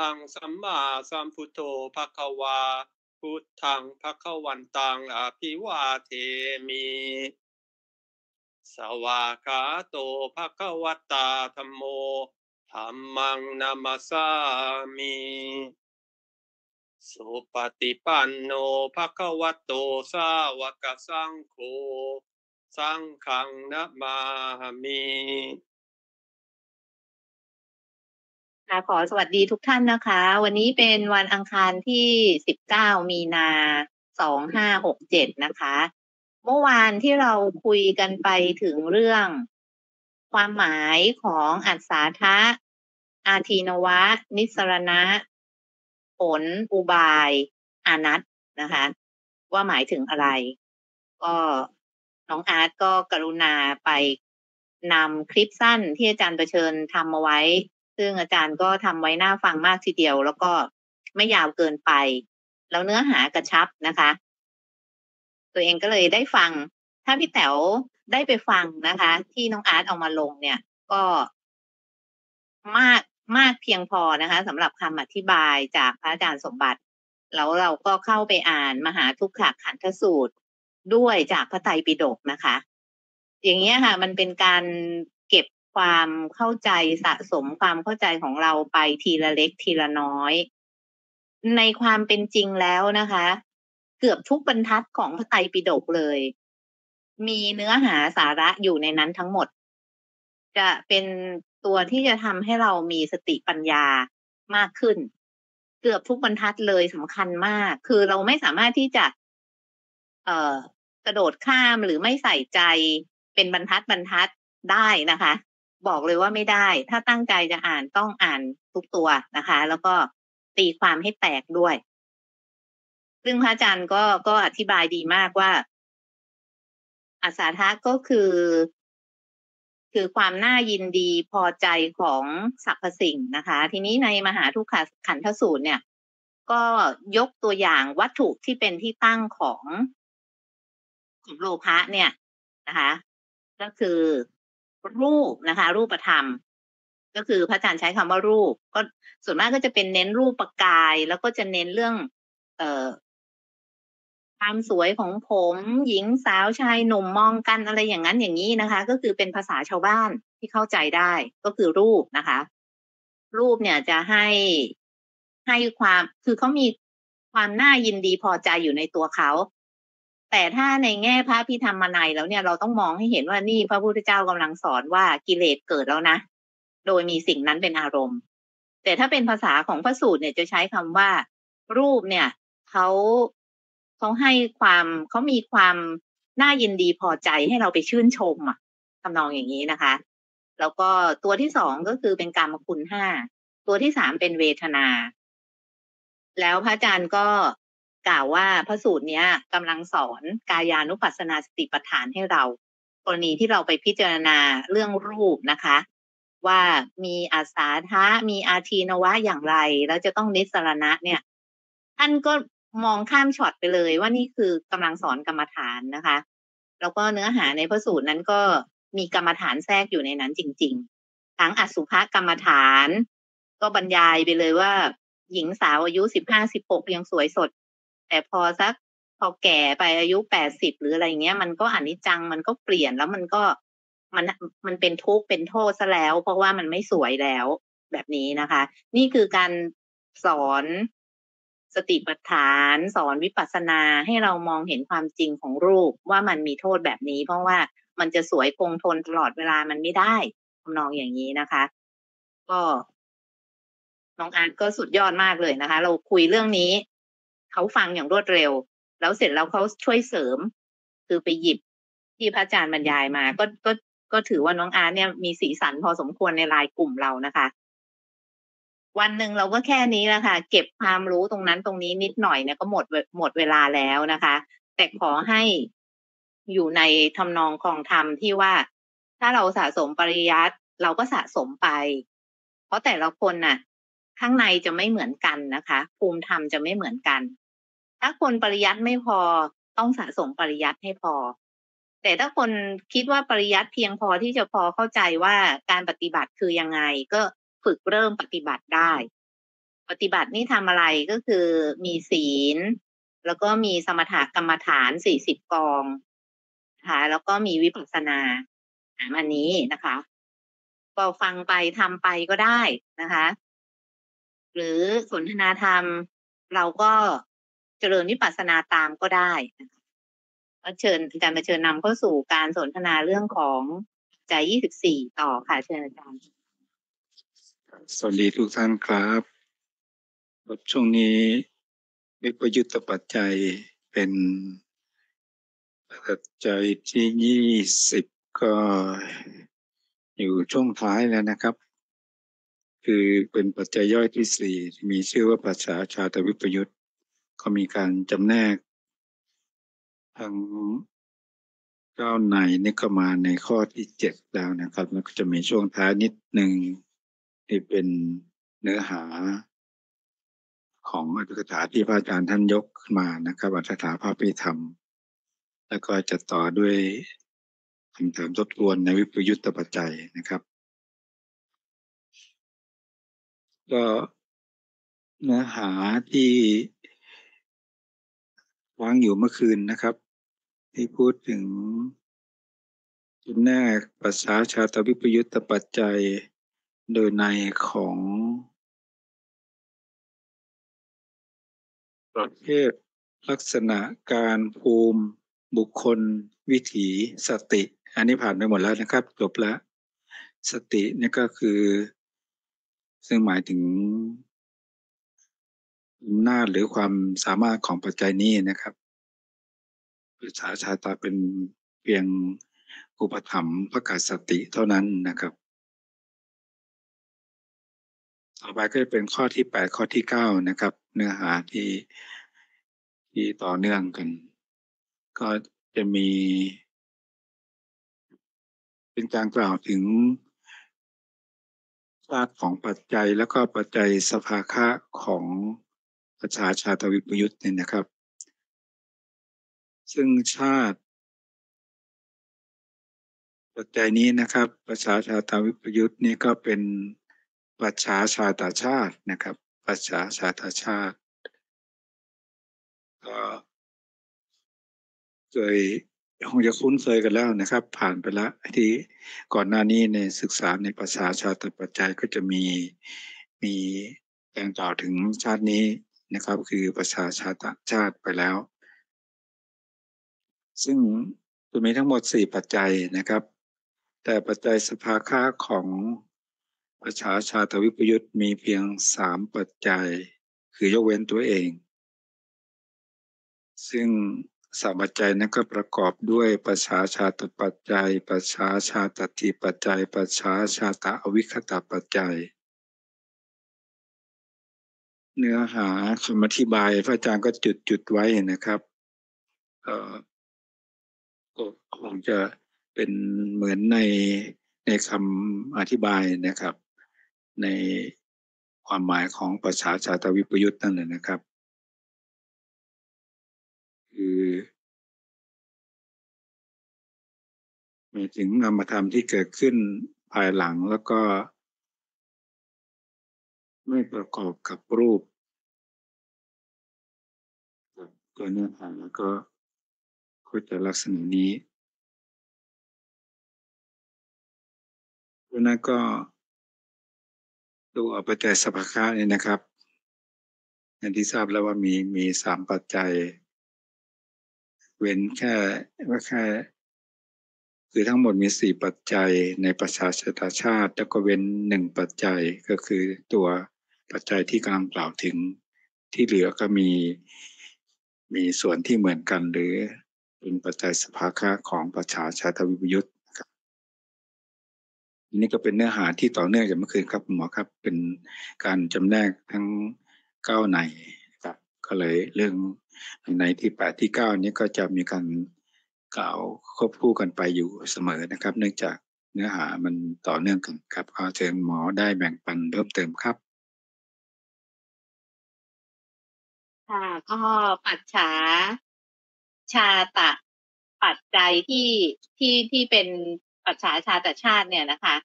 ทังสัมมาสัมพุทโธภควา พุทธังภควันตังอภิวาเทมิ สวากาโตภคะวตาธัมโมธัมมังนามัสามิสุปฏิปันโนภคะวะโตสาวกสังโฆ สังฆังนะมามิ ค่ะขอสวัสดีทุกท่านนะคะ วันนี้เป็นวันอังคารที่ 19 มีนา 2567 นะคะ เมื่อวานที่เราคุยกันไปถึงเรื่อง ความหมายของอัศาทะ อาทีนวะ นิสรณะ ผล อุบาย อานัตนะคะ ว่าหมายถึงอะไร ก็น้องอาร์ตก็กรุณาไปนำคลิปสั้นที่อาจารย์ประเชิญทำมาไว้ ซึ่งอาจารย์ก็ทำไว้น่าฟังมากทีเดียว แล้วก็ไม่ยาวเกินไป แล้วเนื้อหากระชับนะคะ ตัวเองก็เลยได้ฟัง ถ้าพี่แต๋วได้ไปฟังนะคะ ที่น้องอาร์ตเอามาลงเนี่ย ก็มากมากเพียงพอนะคะสำหรับคำอธิบายจากพระอาจารย์สมบัติ แล้วเราก็เข้าไปอ่านมหาทุกขขันธสูตรด้วยจากพระไตรปิฎกนะคะ อย่างเงี้ยค่ะ มันเป็นการ ความเข้าใจสะสมความเข้าใจของเราไปทีละเล็กทีละน้อย ในความเป็นจริงแล้วนะคะ เกือบทุกบรรทัดของพระไตรปิฎกเลย มีเนื้อหาสาระอยู่ในนั้นทั้งหมด จะเป็นตัวที่จะทำให้เรามีสติปัญญามากขึ้น เกือบทุกบรรทัดเลยสำคัญมาก คือเราไม่สามารถที่จะ เอ่อกระโดดข้ามหรือไม่ใส่ใจเป็นบรรทัดบรรทัดได้นะคะ บอกเลยว่าไม่ได้ ถ้าตั้งใจจะอ่านต้องอ่านทุกตัวนะคะ แล้วก็ตีความให้แตกด้วย ซึ่งพระอาจารย์ก็ก็อธิบายดีมากว่า อาสาทะก็คือ คือความน่ายินดีพอใจของสรรพสิ่งนะคะ ทีนี้ในมหาทุกขขันธสูตรเนี่ย ก็ยกตัวอย่างวัตถุที่เป็นที่ตั้งของของโลภะเนี่ยนะคะ ก็คือ รูปนะคะ รูปธรรม ก็คือพระอาจารย์ใช้คำว่ารูป ก็ส่วนมากก็จะเป็นเน้นรูปประกาย แล้วก็จะเน้นเรื่อง เอ่อความสวยของผม หญิงสาวชายหนุ่มมองกันอะไรอย่างนั้นอย่างนี้นะคะ ก็คือเป็นภาษาชาวบ้านที่เข้าใจได้ ก็คือรูปนะคะ รูปเนี่ยจะให้ให้ความคือเขามีความน่ายินดีพอใจอยู่ในตัวเขา แต่ถ้าในแง่พระพิธรรมนัยแล้วเนี่ยเราต้องมองให้เห็นว่านี่พระพุทธเจ้ากำลังสอนว่ากิเลสเกิดแล้วนะ โดยมีสิ่งนั้นเป็นอารมณ์ แต่ถ้าเป็นภาษาของพระสูตรเนี่ยจะใช้คำว่า รูปเนี่ยเขาเขาให้ความเขามีความน่ายินดีพอใจให้เราไปชื่นชมอะทำนองอย่างนี้นะคะ แล้วก็ตัวที่สองก็คือเป็นการมคุณห้าตัวที่สามเป็นเวทนา แล้วพระอาจารย์ก็ กล่าวว่าพระสูตรเนี้ยกำลังสอนกายานุปัสสนาสติปัฏฐานให้เรา กรณีที่เราไปพิจารณาเรื่องรูปนะคะ ว่ามีอาสาทะมีอาทีนวะอย่างไร แล้วจะต้องนิสรณะเนี่ยท่านก็มองข้ามช็อตไปเลยว่านี่คือกำลังสอนกรรมฐานนะคะ แล้วก็เนื้อหาในพระสูตรนั้นก็มีกรรมฐานแทรกอยู่ในนั้นจริง ๆ ทั้งอสุภกรรมฐาน ก็บรรยายไปเลยว่า หญิงสาวอายุสิบห้าสิบหกยังสวยสด แต่พอสักพอแก่ไปอายุแปดสิบหรืออะไรเงี้ย มันก็อนิจจังมันก็เปลี่ยนแล้วมันก็มันมันเป็นทุกข์เป็นโทษซะแล้ว เพราะว่ามันไม่สวยแล้วแบบนี้นะคะ นี่คือการสอนสติปัฏฐาน สอนวิปัสสนาให้เรามองเห็นความจริงของรูปว่ามันมีโทษแบบนี้ เพราะว่ามันจะสวยคงทนตลอดเวลามันไม่ได้ทำนองอย่างนี้นะคะ ก็น้องอาร์ตก็สุดยอดมากเลยนะคะ เราคุยเรื่องนี้ เขาฟังอย่างรวดเร็ว แล้วเสร็จแล้วเขาช่วยเสริม คือไปหยิบที่พระอาจารย์บรรยายมา ก็ก็ก็ถือว่าน้องอาร์ตเนี่ยมีสีสันพอสมควรในรายกลุ่มเรานะคะ วันหนึ่งเราก็แค่นี้แหละค่ะ เก็บความรู้ตรงนั้นตรงนี้นิดหน่อยเนี่ยก็หมดหมดเวลาแล้วนะคะ แต่ขอให้อยู่ในทำนองคลองธรรมที่ว่า ถ้าเราสะสมปริยัติเราก็สะสมไป เพราะแต่ละคนน่ะ ข้างในจะไม่เหมือนกันนะคะ ภูมิธรรมจะไม่เหมือนกัน ถ้าคนปริยัติไม่พอต้องสะสมปริยัติให้พอ แต่ถ้าคนคิดว่าปริยัติเพียงพอที่จะพอเข้าใจว่าการปฏิบัติคือยังไง ก็ฝึกเริ่มปฏิบัติได้ ปฏิบัตินี่ทำอะไรก็คือมีศีล แล้วก็มีสมถกรรมฐานสี่สิบกองนะคะแล้วก็มีวิปัสสนาอันนี้นะคะก็ฟังไปทำไปก็ได้นะคะ หรือสนทนาธรรมเราก็ จริญวิปัสสนาตามก็ได้นะคะก็เชิญอาจารย์มาเชิญนำเข้าสู่การสนทนาเรื่องของใจยี่สิบสี่ต่อค่ะเชิญอาจารย์ สวัสดีทุกท่านครับช่วงนี้วิปยุตตปัจจัยเป็นปัจจัยที่ยี่สิบก็อยู่ช่วงท้ายแล้วนะครับ คือเป็นปัจจัยย่อยที่สี่มีชื่อว่าปัจฉาชาตวิปยุต ก็มีการจำแนกทางเก้าในนี่ก็มาในข้อที่เจ็ดแล้วนะครับแล้วก็จะมีช่วงท้ายนิดหนึ่งที่เป็นเนื้อหาของอัตถกถาที่พระอาจารย์ท่านยกขึ้นมานะครับอัตถกถาพระพิธรรม แล้วก็จะต่อด้วยคำถามทบทวนในวิปยุตตปัจจัยนะครับ ก็เนื้อหาที่ วางอยู่เมื่อคืนนะครับ ที่พูดถึงจุดแรกภาษาชาตวิปยุตตปัจจัยโดยในของประเภทลักษณะการภูมิ บุคคล วิถีสติ อันนี้ผ่านไปหมดแล้วนะครับจบแล้วสตินี่ก็คือ ซึ่งหมายถึง อำนาจหรือความสามารถของปัจจัยนี้นะครับภาษาชาตาเป็นเพียงอุปถัมภ์ประกาศสติเท่านั้นนะครับ ต่อไปก็จะเป็นข้อที่แปดข้อที่เก้านะครับ เนื้อหาที่ที่ต่อเนื่องกัน ก็จะมี เป็นการกล่าวถึงชาติของปัจจัยแล้วก็ปัจจัยสภาคะของ ประชาชาตวิปยุทธ์เนี่ยนะครับ ซึ่งชาติปัจจัยนี้นะครับ ประชาชาตวิปยุทธ์นี่ก็เป็นประชาชาตชาตินะครับ ประชาชาตชาติก็เคยคงจะคุ้นเคยกันแล้วนะครับ ผ่านไปแล้วที่ก่อนหน้านี้ในศึกษาในประชาชาติปัจจัยก็จะมีมีการกล่าวถึงชาตินี้ นะครับ คือประชาชาติชาติไปแล้ว ซึ่งจะมีทั้งหมดสี่ปัจจัยนะครับ แต่ปัจจัยสภาค่าของประชาชาติวิปยุทธ์มีเพียงสามปัจจัย คือยกเว้นตัวเอง ซึ่งสามปัจจัยนั้นก็ประกอบด้วยประชาชาตปัจจัย ประชาชาตติปัจจัย ประชาชาตอวิคตาปัจจัย เนื้อหาคำอธิบาย พระอาจารย์ก็จุดจุดไว้นะครับ เออก็คงจะเป็นเหมือนในในคำอธิบายนะครับ ในความหมายของประชาชาตวิปยุทธ์นั่นแหละนะครับ คือหมายถึงนามธรรมที่เกิดขึ้นภายหลังแล้วก็ ไม่ประกอบกับรูปตัวเนื้อหาแล้วก็ก็จะลักษณะนี้ดังนั้นก็ตัวปัจจัยสัพพะนี่นะครับอย่างที่ทราบแล้วว่ามีมีสามปัจจัย เว้นแค่ว่าแค่คือทั้งหมดมีสี่ปัจจัยในประชาชาชาติ แล้วก็เว้นหนึ่งปัจจัยก็คือตัว ปัจจัยที่กำลังกล่าวถึงที่เหลือก็มีมีส่วนที่เหมือนกันหรือเป็นปัจจัยสภาคะของประชาชาติวิปยุทธ์นี่ก็เป็นเนื้อหาที่ต่อเนื่องจากเมื่อคืนครับหมอครับเป็นการจำแนกทั้งเก้าในครับก็เลยเรื่องในที่แปดที่เก้านี้ก็จะมีการกล่าวควบคู่กันไปอยู่เสมอนะครับ เนื่องจากเนื้อหามันต่อเนื่องกันครับขอเชิญหมอได้แบ่งปันเพิ่มเติมครับ ค่ะ ก็ปัจฉาชาตะ ปัจจัยที่ที่ที่เป็นปัจฉาชาตชาติเนี่ยนะคะ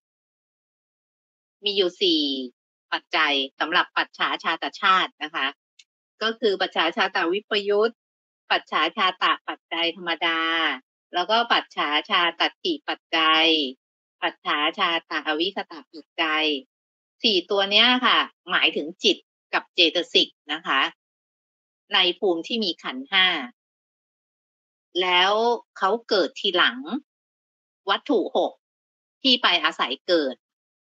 มีอยู่สี่ปัจจัยสำหรับปัจฉาชาตชาตินะคะ ก็คือปัจฉาชาตวิปยุตปัจฉาชาตะปัจจัยธรรมดา แล้วก็ปัจฉาชาตติปัจจัย ปัจฉาชาตะอวิคตะปัจจัยสี่ตัวเนี้ยค่ะ หมายถึงจิตกับเจตสิกนะคะ ในภูมิที่มีขันห้า แล้วเขาเกิดทีหลัง วัตถุหกที่ไปอาศัยเกิด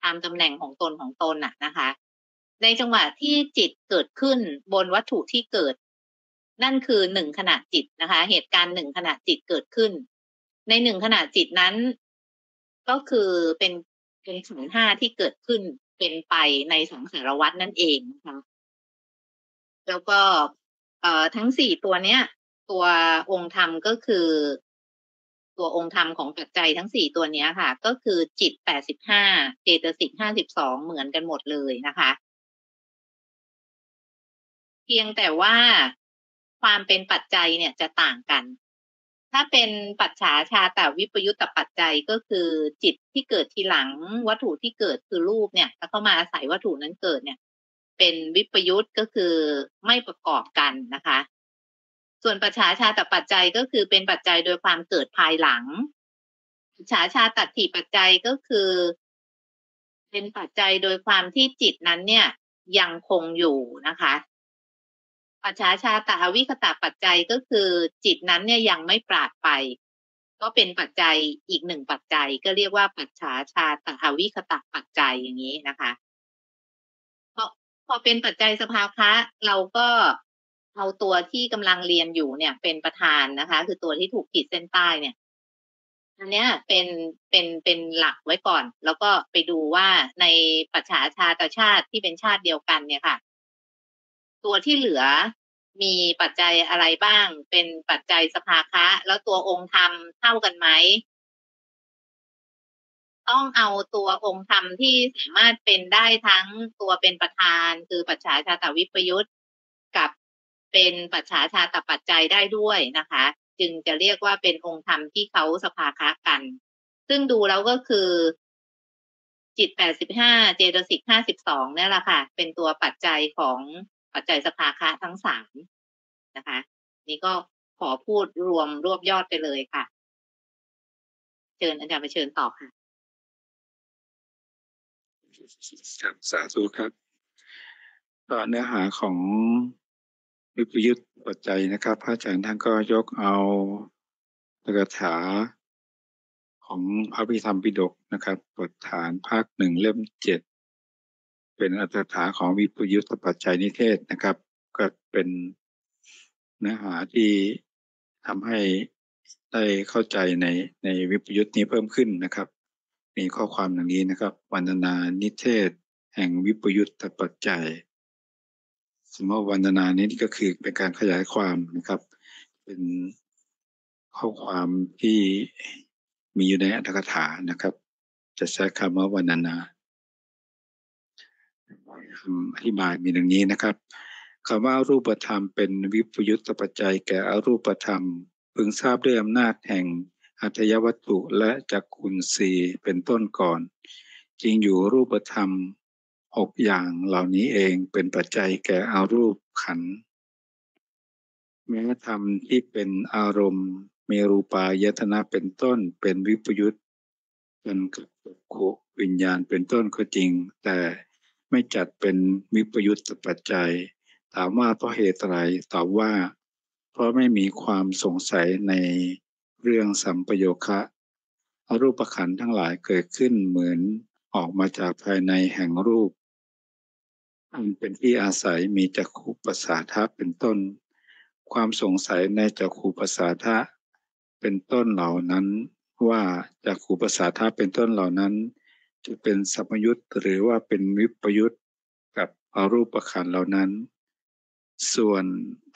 ตามตำแหน่งของตนของตนน่ะนะคะ ในจังหวะที่จิตเกิดขึ้นบนวัตถุที่เกิด นั่นคือหนึ่งขณะจิตนะคะ เหตุการณ์หนึ่งขณะจิตเกิดขึ้น ในหนึ่งขณะจิตนั้น ก็คือเป็นเป็นขันห้าที่เกิดขึ้นเป็นไปในสังสารวัตนั่นเองนะคะแล้วก็ เอ่อทั้งสี่ตัวเนี้ย ตัวองค์ธรรมก็คือ ตัวองค์ธรรมของปัจจัยทั้งสี่ตัวเนี้ยค่ะ ก็คือจิตแปดสิบห้าเจตสิกห้าสิบสองเหมือนกันหมดเลยนะคะ เพียงแต่ว่าความเป็นปัจจัยเนี่ยจะต่างกัน ถ้าเป็นปัจฉาชาแต่วิปยุตตปัจจัยก็คือจิตที่เกิดทีหลังวัตถุที่เกิดคือรูปเนี่ย แล้วเข้ามาอาศัยวัตถุนั้นเกิดเนี่ย เป็นวิปยุตก็คือไม่ประกอบกันนะคะ ส่วนปัจฉาชาตปัจจัยก็คือเป็นปัจจัยโดยความเกิดภายหลังปัจฉาชาตัดถีปัจจัยก็คือ เป็นปัจจัยโดยความที่จิตนั้นเนี่ยยังคงอยู่นะคะปัจฉาชาตะอวิคตะปัจจัยก็คือ จิตนั้นเนี่ยยังไม่ปราดไป ก็เป็นปัจจัยอีกหนึ่งปัจจัย ก็เรียกว่าปัจฉาชาตะอวิคตะปัจจัยอย่างนี้นะคะ พอเป็นปัจจัยสภาวะเราก็เอาตัวที่กำลังเรียนอยู่เนี่ย เป็นประธานนะคะ คือตัวที่ถูกขีดเส้นใต้เนี่ย อันเนี้ยเป็นเป็นเป็นหลักไว้ก่อน แล้วก็ไปดูว่าในปัจฉาชาตชาติที่เป็นชาติเดียวกันเนี่ยค่ะ ตัวที่เหลือมีปัจจัยอะไรบ้าง เป็นปัจจัยสภาคะ แล้วตัวองค์ธรรมเท่ากันไหม ต้องเอาตัวองค์ธรรมที่สามารถเป็นได้ทั้งตัวเป็นประธาน คือปัจฉาชาตวิปยุตกับเป็นปัจฉาชาตปัจจัยได้ด้วยนะคะ จึงจะเรียกว่าเป็นองค์ธรรมที่เขาสภาคะกัน ซึ่งดูแล้วก็คือ จิตแปดสิบห้าเจตสิกห้าสิบสองนี่แหละค่ะ เป็นตัวปัจจัยของปัจจัยสภาคะทั้งสามนะคะ นี่ก็ขอพูดรวมรวบยอดไปเลยค่ะ เชิญอาจารย์ไปเชิญต่อค่ะ ครับสาธุครับก็เนื้อหาของวิปยุตปัจจัยนะครับ พระอาจารย์ท่านก็ยกเอาตกถาของพระพิธรรมปิฎกนะครับบทฐานภาคหนึ่งเล่มเจ็ดเป็นอัตถาของวิปยุตปัจจัยนิเทศนะครับ ก็เป็นเนื้อหาที่ทำให้ได้เข้าใจในในวิปยุตนี้เพิ่มขึ้นนะครับ มีข้อความอย่างนี้นะครับวรรณนานิเทศ แห่งวิปยุตปัจจัยสมมติวรรณนานี้ก็คือเป็นการขยายความนะครับ เป็นข้อความที่มีอยู่ในอัตถกถานะครับ จะใช้คำว่าวรรณนาคำอธิบายมีดังนี้นะครับคำว่ารูปธรรมเป็นวิปยุตตปัจจัยแก่อรูปธรรม พึงทราบด้วยอำนาจแห่ง อัตยวัตถุและจักขุนสีเป็นต้นก่อน จริงอยู่รูปธรรมหกอย่างเหล่านี้เองเป็นปัจจัยแก่อารูปขัน แม้ธรรมที่เป็นอารมณ์มีรูปายตนะเป็นต้นเป็นวิปยุตจนกับโควิญญาณเป็นต้นก็จริง แต่ไม่จัดเป็นวิปยุตตปัจจัย ถามว่าเพราะเหตุอะไรตอบว่า เพราะไม่มีความสงสัยใน เรื่องสัมปโยคะอรูปขันธ์ทั้งหลายเกิดขึ้นเหมือนออกมาจากภายในแห่งรูปอันเป็นที่อาศัยมีจักขุปสาทะเป็นต้น ความสงสัยในจักขุปสาทะเป็นต้นเหล่านั้นว่าจักขุปสาทะเป็นต้นเหล่านั้น จะเป็นสัมยุตหรือว่าเป็นวิปยุตกับอรูปขันธ์เหล่านั้น ส่วน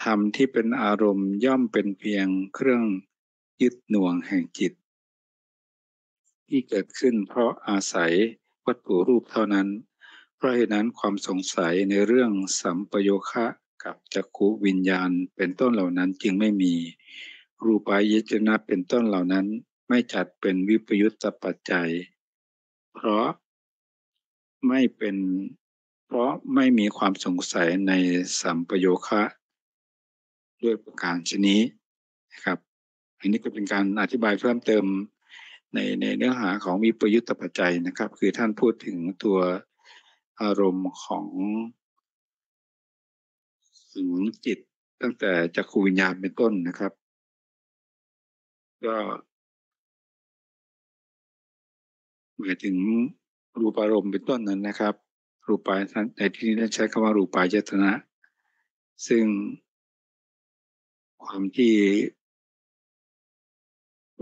ธรรมที่เป็นอารมณ์ย่อมเป็นเพียงเครื่อง ยึดหน่วงแห่งจิต ที่เกิดขึ้นเพราะอาศัยวัตถุรูปเท่านั้น เพราะเหตุนั้นความสงสัยในเรื่องสัมปโยคะกับจักขุวิญญาณเป็นต้นเหล่านั้นจึงไม่มี รูปายจนะเป็นต้นเหล่านั้นไม่จัดเป็นวิปยุตตปัจจัย เพราะไม่เป็น เพราะไม่มีความสงสัยในสัมปโยคะ ด้วยประการชนี้นะครับ อันนี้ก็เป็นการอธิบายเพิ่มเติมในในเนื้อหาของวิปยุตตปัจจัยนะครับ คือท่านพูดถึงตัวอารมณ์ของสูงจิตตั้งแต่จักขูวิญญาณเป็นต้นนะครับ ก็หมายถึงรูปารมณ์เป็นต้นนั้นนะครับ รูปายในที่นี้ใช้คำว่ารูปายตนะ ซึ่งความที่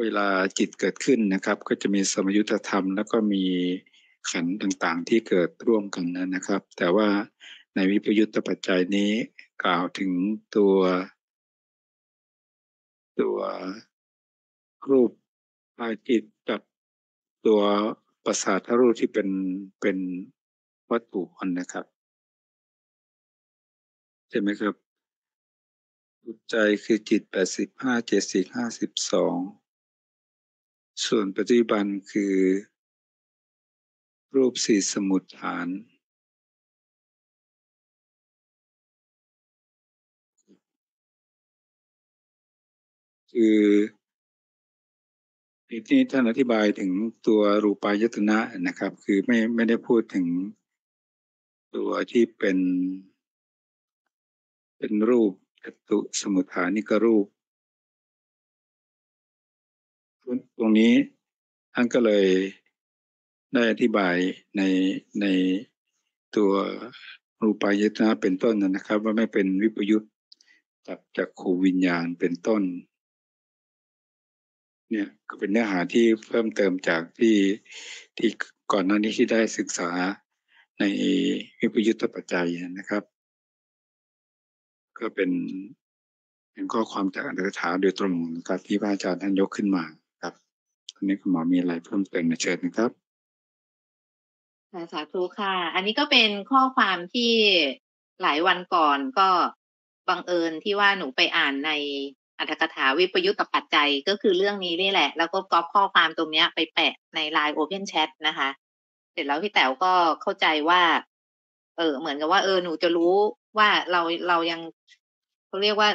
เวลาจิตเกิดขึ้นนะครับ ก็จะมีสมยุตธรรม แล้วก็มีขันต่างๆ ที่เกิดร่วมกันนะครับ แต่ว่าในวิปยุตตปัจจัยนี้กล่าวถึงตัว ตัวรูปปายจิตกับตัวประสาทรูปที่เป็นเป็นวัตถุอันนะครับใช่ไหมครับใจคือจิตแปดสิบห้าเจ็ดสิบห้าสิบสอง ส่วนปฏิบันคือ รูปสี่สมุดฐาน คือที่ท่านอธิบายถึงตัวรูปายตนะนะครับ คือไม่ไม่ได้พูดถึงตัวที่เป็น เป็นรูปจตุสมุทฐานิกรูป ตรงนี้ท่านก็เลยได้อธิบายในในตัวรูปายตนะเป็นต้นนะครับ ว่าไม่เป็นวิปยุตจากจากขูวิญญาณเป็นต้น เนี่ยก็เป็นเนื้อหาที่เพิ่มเติมจากที่ที่ก่อนหน้านี้ที่ได้ศึกษาในวิปยุตตปัจจัยนะครับ ก็เป็นเป็นข้อความจากอัตถกถาโดยตรงนะครับที่พระอาจารย์ท่านยกขึ้นมา ครับอันนี้คุณหมอมีอะไรเพิ่มเติมในเชิญนะครับสาธุค่ะ อันนี้ก็เป็นข้อความที่หลายวันก่อนก็บังเอิญที่ว่าหนูไปอ่านในอัตถกถาวิปยุตตปัจจัยก็คือเรื่องนี้นี่แหละ แล้วก็ก๊อปข้อความตรงนี้ไปแปะในไลน์โอเพนแชทนะคะ เสร็จแล้วพี่แต๋วก็เข้าใจว่า เออเหมือนกับว่า เออหนูจะรู้ว่าเราเรายังเขาเรียกว่า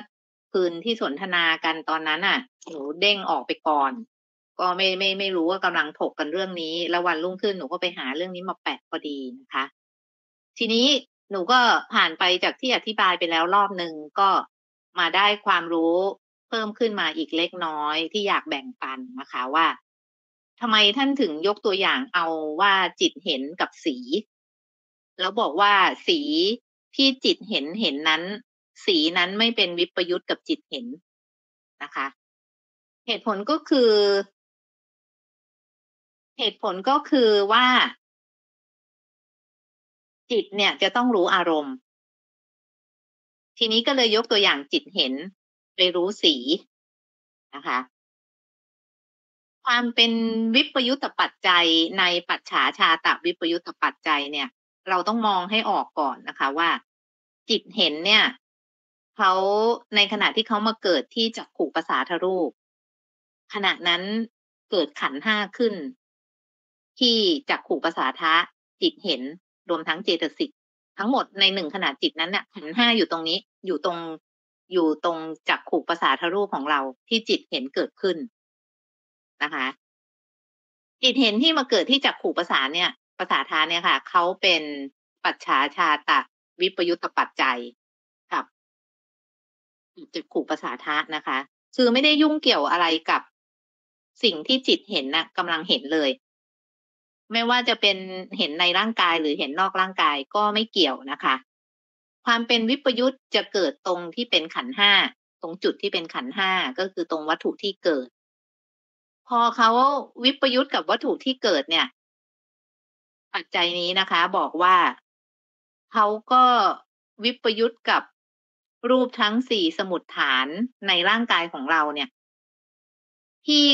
คืนที่สนทนากันตอนนั้นอะ หนูเด้งออกไปก่อน ก็ไม่ไม่ไม่รู้ว่ากำลังถกกันเรื่องนี้ แล้ววันรุ่งขึ้นหนูก็ไปหาเรื่องนี้มาแปะพอดีนะคะ ทีนี้หนูก็ผ่านไปจากที่อธิบายไปแล้วรอบหนึ่งก็มาได้ความรู้เพิ่มขึ้นมาอีกเล็กน้อยที่อยากแบ่งปันนะคะว่าทำไมท่านถึงยกตัวอย่างเอาว่าจิตเห็นกับสี แล้วบอกว่าสีที่จิตเห็นเห็นนั้น สีนั้นไม่เป็นวิปยุตกับจิตเห็นนะคะ เหตุผลก็คือ เหตุผลก็คือว่า จิตเนี่ยจะต้องรู้อารมณ์ ทีนี้ก็เลยยกตัวอย่างจิตเห็นไปรู้สีนะคะ ความเป็นวิปยุตตปัจจัยในปัจฉาชาตวิปยุตตปัจจัยเนี่ย เราต้องมองให้ออกก่อนนะคะว่า จิตเห็นเนี่ยเขาในขณะที่เขามาเกิดที่จักขู่ภาษาทรูป ขณะนั้นเกิดขันห้าขึ้น ที่จักขู่ภาษาทะจิตเห็นรวมทั้งเจตสิกทั้งหมดในหนึ่งขณะจิตนั้นเนี่ยขันห้าอยู่ตรงนี้ อยู่ตรงอยู่ตรงจักขู่ภาษาทรูปของเราที่จิตเห็นเกิดขึ้นนะคะ จิตเห็นที่มาเกิดที่จักขู่ภาษาเนี่ยภาษาทาเนี่ยค่ะเขาเป็นปัจฉาชาตะวิปยุตตปัจจัยกับจักขู่ภาษาทานะคะ คือไม่ได้ยุ่งเกี่ยวอะไรกับสิ่งที่จิตเห็นนะ่ะกำลังเห็นเลย ไม่ว่าจะเป็นเห็นในร่างกายหรือเห็นนอกร่างกายก็ไม่เกี่ยวนะคะ ความเป็นวิปยุตจะเกิดตรงที่เป็นขันห้าตรงจุดที่เป็นขันห้าก็คือตรงวัตถุที่เกิด พอเขาวิปยุตกับวัตถุที่เกิดเนี่ยปัจจัยนี้นะคะ บอกว่าเขาก็วิปยุตกับรูปทั้งสี่สมุดฐานในร่างกายของเราเนี่ย ที่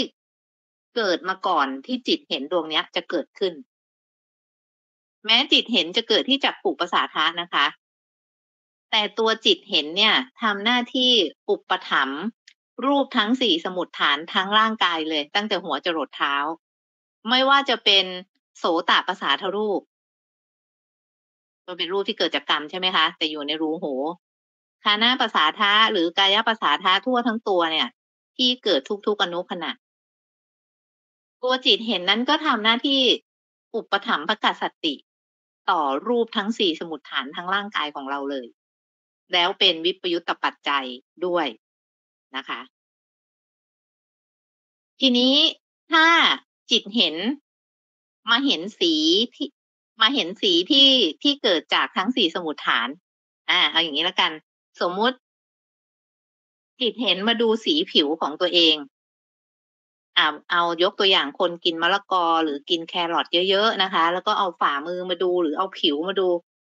เกิดมาก่อนที่จิตเห็นดวงเนี้ยจะเกิดขึ้น แม้จิตเห็นจะเกิดที่จักปุปภาษานะคะ แต่ตัวจิตเห็นเนี่ยทำหน้าที่อุปถัมภ์รูปทั้งสี่สมุดฐานทั้งร่างกายเลย ตั้งแต่หัวจรดเท้า ไม่ว่าจะเป็นโสตประสาทรูปโสก็เป็นรูปที่เกิดจากกรรมใช่ไหมคะ แต่อยู่ในรูหูคานาภาษาทะหรือกายภาษาทะทั่วทั้งตัวเนี่ย ที่เกิดทุกๆอนุขณะ ตัวจิตเห็นนั้นก็ทำหน้าที่อุปถัมภกสติ ต่อรูปทั้งสี่สมุดฐานทั้งร่างกายของเราเลย แล้วเป็นวิปยุตตปัจจัยด้วยนะคะ ทีนี้ถ้าจิตเห็นมาเห็นสีที่มาเห็นสีที่ที่เกิดจากทั้งสี่สมุดฐาน อ่า เอาอย่างนี้แล้วกัน สมมุติจิตเห็นมาดูสีผิวของตัวเอง เอายกตัวอย่างคนกินมะละกอหรือกินแครอทเยอะๆนะคะ แล้วก็เอาฝ่ามือมาดูหรือเอาผิวมาดู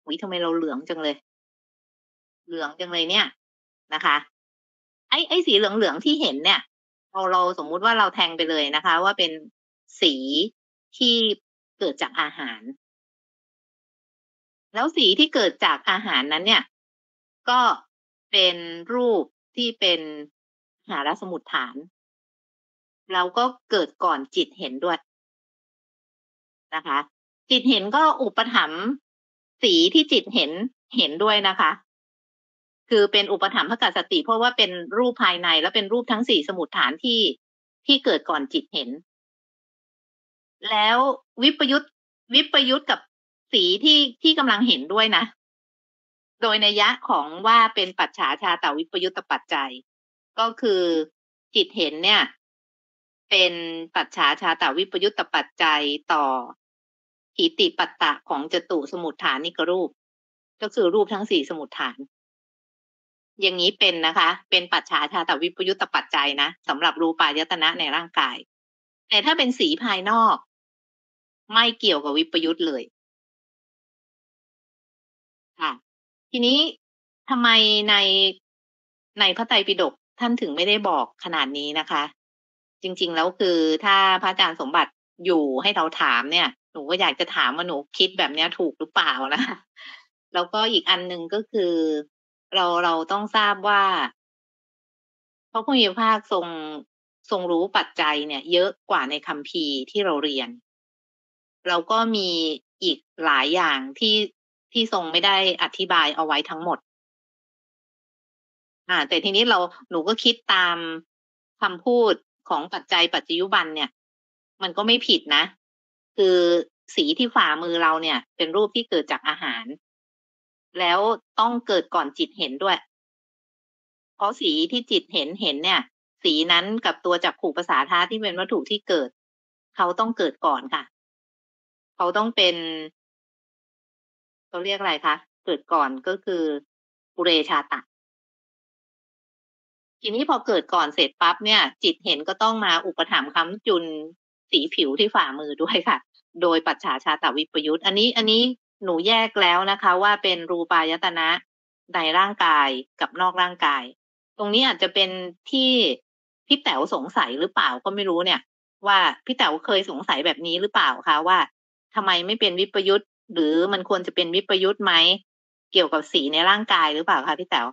วิทำไมเราเหลืองจังเลย เหลืองจังเลยเนี่ยนะคะ ไอ้ไอ้สีเหลืองๆที่เห็นเนี่ยเราเราสมมุติว่าเราแทงไปเลยนะคะ ว่าเป็นสีที่เกิดจากอาหาร แล้วสีที่เกิดจากอาหารนั้นเนี่ย ก็เป็นรูปที่เป็นหารสมุดฐาน แล้วก็เกิดก่อนจิตเห็นด้วยนะคะ จิตเห็นก็อุปถัมภ์สีที่จิตเห็นเห็นด้วยนะคะ คือเป็นอุปถัมภกสติ เพราะว่าเป็นรูปภายในและเป็นรูปทั้งสี่สมุดฐานที่ที่เกิดก่อนจิตเห็น แล้ววิปยุตวิปยุตกับสีที่ที่กำลังเห็นด้วยนะ โดยในยะของว่าเป็นปัจฉาชาตาวิปยุตตปัจจัย ก็คือจิตเห็นเนี่ย เป็นปัจฉาชาตาวิปยุตตปัจจัยต่อหิติปัตตะของจตุสมุทฐานนิกรูป ก็คือรูปทั้งสี่สมุทฐาน อย่างนี้เป็นนะคะ เป็นปัจฉาชาตวิปยุตตปัจจัยนะสำหรับรูปายตนะในร่างกาย แต่ถ้าเป็นสีภายนอก ไม่เกี่ยวกับวิปยุตเลยค่ะทีนี้ทำไมในในพระไตรปิฎกท่านถึงไม่ได้บอกขนาดนี้นะคะ จริง ๆ แล้วคือถ้าพระอาจารย์สมบัติอยู่ให้เราถามเนี่ย หนูก็อยากจะถามว่าหนูคิดแบบเนี้ยถูกหรือเปล่านะแล้วก็อีกอันหนึ่งก็คือ เราเราต้องทราบว่าพระพุทธภาคทรงทรงรู้ปัจจัยเนี่ย เยอะกว่าในคัมภีร์ที่เราเรียน เราก็มีอีกหลายอย่างที่ที่ทรงไม่ได้อธิบายเอาไว้ทั้งหมด อ่า แต่ทีนี้เราหนูก็คิดตามคำพูด ของปัจจัยปัจจยุบันเนี่ย มันก็ไม่ผิดนะ คือสีที่ฝ่ามือเราเนี่ย เป็นรูปที่เกิดจากอาหาร แล้วต้องเกิดก่อนจิตเห็นด้วย เพราะสีที่จิตเห็นเห็นเนี่ย สีนั้นกับตัวจักขู่ภาษาธาที่เป็นวัตถุที่เกิด เขาต้องเกิดก่อนค่ะ เขาต้องเป็นเขาเรียกอะไรคะเกิดก่อนก็คือปุเรชาตะ ทีนี้พอเกิดก่อนเสร็จปั๊บเนี่ย จิตเห็นก็ต้องมาอุปถัมภ์คำจุนสีผิวที่ฝ่ามือด้วยค่ะ โดยปัจฉาชาตวิปยุตอันนี้อันนี้หนูแยกแล้วนะคะ ว่าเป็นรูปายตนะในร่างกายกับนอกร่างกาย ตรงนี้อาจจะเป็นที่พี่แต๋วสงสัยหรือเปล่าก็ไม่รู้เนี่ย ว่าพี่แต๋วเคยสงสัยแบบนี้หรือเปล่าคะว่าทำไมไม่เป็นวิปยุตหรือมันควรจะเป็นวิปยุตไหมเกี่ยวกับสีในร่างกายหรือเปล่าคะพี่แต๋ว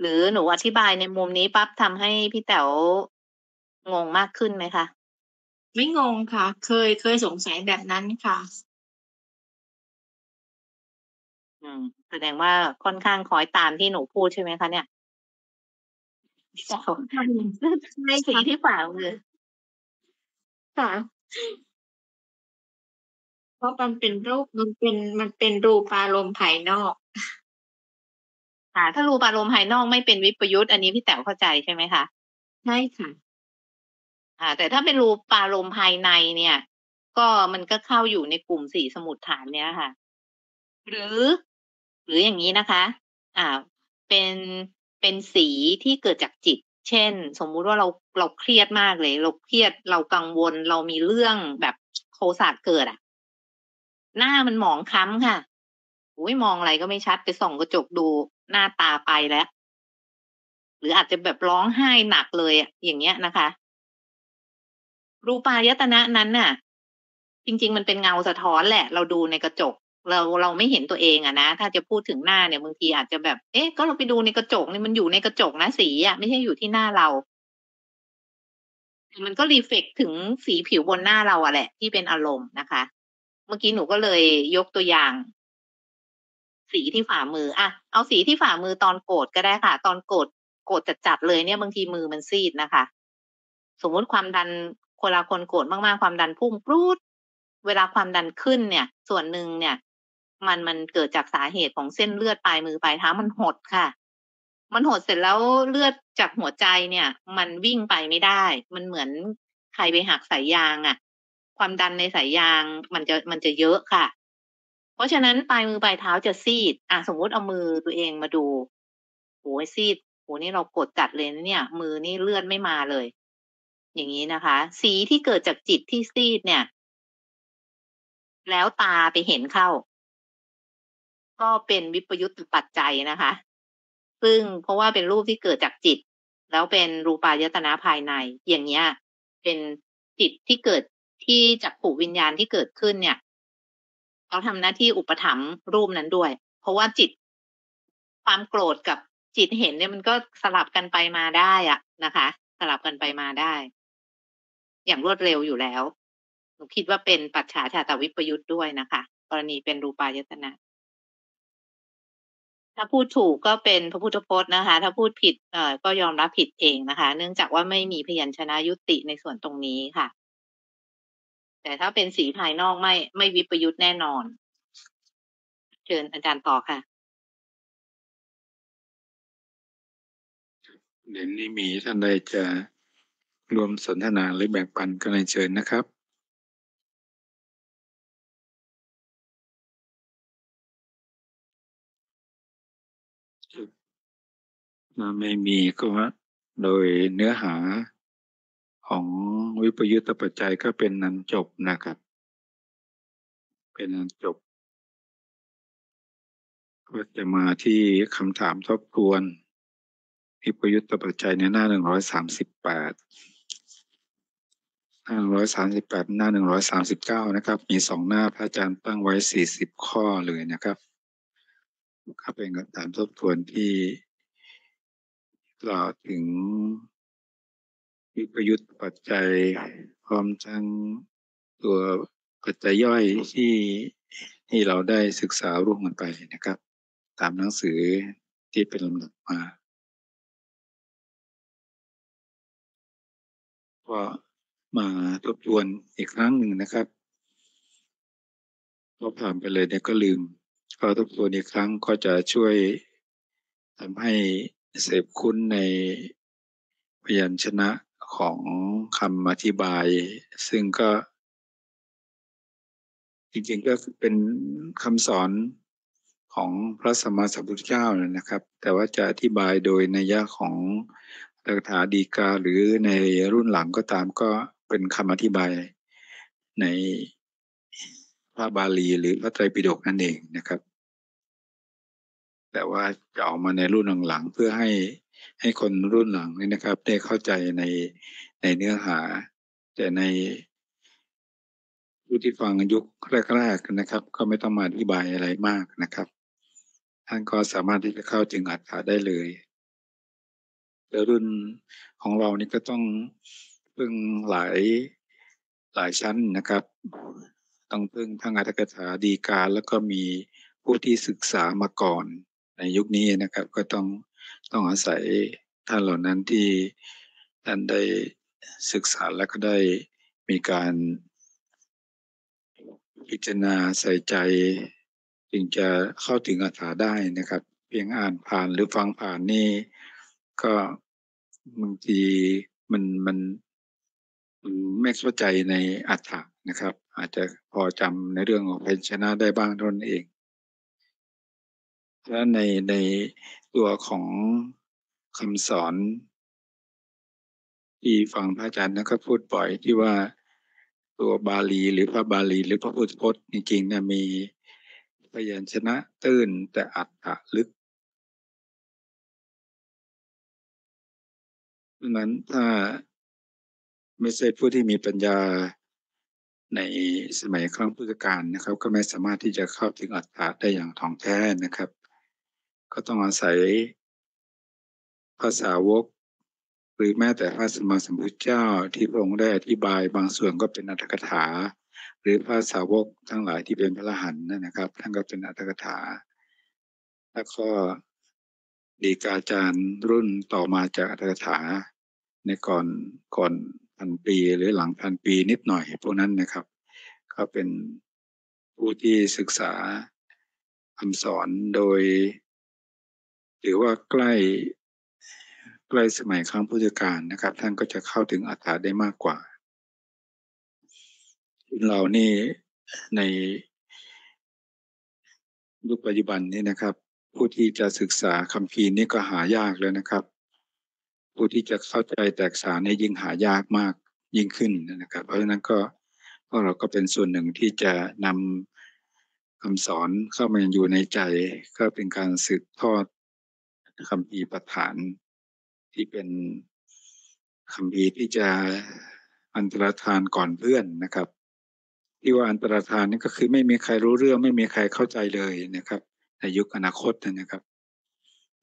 หรือหนูอธิบายในมุมนี้ปั๊บทำให้พี่แต๋วงงมากขึ้นไหมคะไม่งงค่ะ เคยเคยสงสัยแบบนั้นค่ะ อืมแสดงว่าค่อนข้างคล้อยตามที่หนูพูดใช่ไหมคะเนี่ยพี่แต๋วใช่สีค่ะที่ฝ่ามือค่ะเพราะมันเป็นรูปมันเป็นมันเป็นรูปารมณ์ภายนอก ค่ะ ถ้ารูปารมณ์ภายนอกไม่เป็นวิปยุตอันนี้พี่แต๋วเข้าใจใช่ไหมคะใช่ค่ะอ่า แต่ถ้าเป็นรูปารมณ์ภายในเนี่ย ก็มันก็เข้าอยู่ในกลุ่มสี่สมุดฐานเนี้ยค่ะ หรือ หรืออย่างนี้นะคะ อ่า เป็นเป็นสีที่เกิดจากจิต เช่น สมมุติว่าเราเราเครียดมากเลย เราเครียดเรากังวลเรามีเรื่องแบบโทสะเกิดอะ หน้ามันหมองคล้ำค่ะ อุ้ยมองอะไรก็ไม่ชัดไปส่องกระจกดูหน้าตาไปแล้ว หรืออาจจะแบบร้องไห้หนักเลยอะอย่างเงี้ยนะคะ รูปายตนะนั้นน่ะ จริง ๆ มันเป็นเงาสะท้อนแหละ เราดูในกระจก เราเราไม่เห็นตัวเองอะนะถ้าจะพูดถึงหน้าเนี่ยบางทีอาจจะแบบ เอ๊ะก็เราไปดูในกระจกนี่มันอยู่ในกระจกนะสีอะไม่ใช่อยู่ที่หน้าเราแต่มันก็รีเฟกถึงสีผิวบนหน้าเราอะแหละ ที่เป็นอารมณ์นะคะ เมื่อกี้หนูก็เลยยกตัวอย่าง สีที่ฝ่ามืออะเอาสีที่ฝ่ามือตอนโกรธก็ได้ค่ะ ตอนโกรธโกรธจัดๆเลยเนี่ยบางทีมือมันซีดนะคะ สมมุติความดันคนละคนโกรธมากๆความดันพุ่งปรูดเวลาความดันขึ้นเนี่ย ส่วนหนึ่งเนี่ย มันมันเกิดจากสาเหตุของเส้นเลือดปลายมือปลายเท้ามันหดค่ะ มันหดเสร็จแล้วเลือดจากหัวใจเนี่ย มันวิ่งไปไม่ได้ มันเหมือนใครไปหักสายยางอะ่ะ ความดันในสายยางมันจะมันจะเยอะค่ะ เพราะฉะนั้นปลายมือปลายเท้าจะซีด อะสมมุติเอามือตัวเองมาดูโอ้ยซีดโหนี่เรากดจัดเลยนะเนี่ย มือนี่เลือดไม่มาเลย อย่างนี้นะคะ สีที่เกิดจากจิตที่ซีดเนี่ย แล้วตาไปเห็นเข้า ก็เป็นวิปยุตปัจจัยนะคะ ซึ่งเพราะว่าเป็นรูปที่เกิดจากจิต แล้วเป็นรูปายตนะภายใน อย่างเงี้ย เป็นจิตที่เกิดที่จากผูวิญญาณที่เกิดขึ้นเนี่ย เขาทำหน้าที่อุปถัมภ์รูปนั้นด้วย เพราะว่าจิตความโกรธกับจิตเห็นเนี่ยมันก็สลับกันไปมาได้อะนะคะ สลับกันไปมาได้ อย่างรวดเร็วอยู่แล้วหนูคิดว่าเป็นปัจฉาชาตวิปยุทธ์ด้วยนะคะ กรณีเป็นรูปายตนะ ถ้าพูดถูกก็เป็นพระพุทธพจน์นะคะ ถ้าพูดผิดเอ่อก็ยอมรับผิดเองนะคะ เนื่องจากว่าไม่มีพยัญชนะยุติในส่วนตรงนี้ค่ะ แต่ถ้าเป็นสีภายนอกไม่ไม่วิปยุทธ์แน่นอน เชิญอาจารย์ต่อค่ะเดี๋ยวนี้มีท่านใดจะรวมสนทนาหรือแบ่งปันก็เลยเชิญนะครับถ้าไม่มีก็ว่าโดยเนื้อหา ของวิปยุตตปัจจัยก็เป็นนันจบนะครับ เป็นนันจบ ก็จะมาที่คำถามทบทวน วิปยุตตปัจจัยในหน้าหนึ่งร้อยสามสิบแปดหน้าหนึ่งร้อยสามสิบแปดหน้าหนึ่งร้อยสามสิบเก้านะครับ มีสองหน้าพระอาจารย์ตั้งไว้สี่สิบข้อเลยนะครับก็เป็นคำถามทบทวนที่กล่าวถึง วิปยุตปัจจัยพร้อมทั้งตัวปัจจัยย่อยที่ที่เราได้ศึกษาร่วมกันไปนะครับ ตามหนังสือที่เป็นลำดับมาก็มาทบทวนอีกครั้งหนึ่งนะครับพอผ่านไปเลยเนี่ยก็ลืมก็ทบทวนอีกครั้งก็จะช่วยทำให้เสพคุ้นในพยัญชนะ ของคำอธิบาย ซึ่งก็ จริงๆก็เป็นคำสอนของพระสัมมาสัมพุทธเจ้านะครับ แต่ว่าจะอธิบายโดยนัยยะของตถาดีกาหรือในรุ่นหลังก็ตามก็เป็นคำอธิบายในพระบาลีหรือพระไตรปิฎกนั่นเองนะครับ แต่ว่าจะออกมาในรุ่นหลังๆเพื่อให้ ให้คนรุ่นหลังนี่นะครับ ได้เข้าใจในในเนื้อหา แต่ในผู้ที่ฟังยุคแรกๆนะครับ ก็ไม่ต้องมาอธิบายอะไรมากนะครับ ท่านก็สามารถที่จะเข้าถึงอัตถาได้เลยแต่รุ่นของเรานี่ก็ต้องพึ่งหลายหลายชั้นนะครับ ต้องพึ่งทั้งอัตถกถาดีการแล้วก็มีผู้ที่ศึกษามาก่อนในยุคนี้นะครับ ก็ต้อง ต้องอาศัยท่านเหล่านั้นที่ท่านได้ศึกษาและก็ได้มีการพิจารณาใส่ใจ จึงจะเข้าถึงอัตถาได้นะครับ เพียงอ่านผ่านหรือฟังผ่านนี่ก็บางทีมันมันไม่เข้าใจในอัตถะนะครับ อาจจะพอจำในเรื่องของพยัญชนะได้บ้างเท่านั้นเอง และในในตัวของคำสอนที่ฟังพระอาจารย์นะครับพูดบ่อยที่ว่าตัวบาลีหรือพระบาลีหรือพระพุทธพจน์จริงๆนี่ยมีพยัญชนะตื้นแต่อัตถะลึกดังนั้นถ้าไม่ใช่ผู้ที่มีปัญญาในสมัยครั้งพุทธกาลนะครับ ก็ไม่สามารถที่จะเข้าถึงอัตถะได้อย่างท่องแท้นะครับ ก็ต้องอาศัยภาษาวก หรือแม้แต่พระสมมาสัมพุทธเจ้าที่พระองค์ได้อธิบายบางส่วนก็เป็นอัตถกถา หรือภาษาวกทั้งหลายที่เป็นพระหันนะครับท่านก็เป็นอัตถกถา แล้วก็ดีกาจารย์รุ่นต่อมาจากอัตถกถา ในก่อนก่อนพันปีหรือหลังพันปีนิดหน่อยพวกนั้นนะครับ ก็เป็นผู้ที่ศึกษาคำสอนโดย หรือว่าใกล้ใกล้สมัยครั้งพุทธกาลนะครับ ท่านก็จะเข้าถึงอัฏฐาได้มากกว่า เรานี่ในยุคปัจจุบันนี้นะครับ ผู้ที่จะศึกษาคำพีนี้ก็หายากแล้วนะครับ ผู้ที่จะเข้าใจแตกสารนี่ยิ่งหายากมากยิ่งขึ้นนะครับ เพราะฉะนั้นก็พวกเราก็เป็นส่วนหนึ่งที่จะนำคำสอนเข้ามาอยู่ในใจ ก็เป็นการสืบทอด คำพีประฐานที่เป็นคำพีที่จะอันตรธานก่อนเพื่อนนะครับ ที่ว่าอันตรธานนี่ก็คือไม่มีใครรู้เรื่องไม่มีใครเข้าใจเลยนะครับในยุคอนาคตนะครับ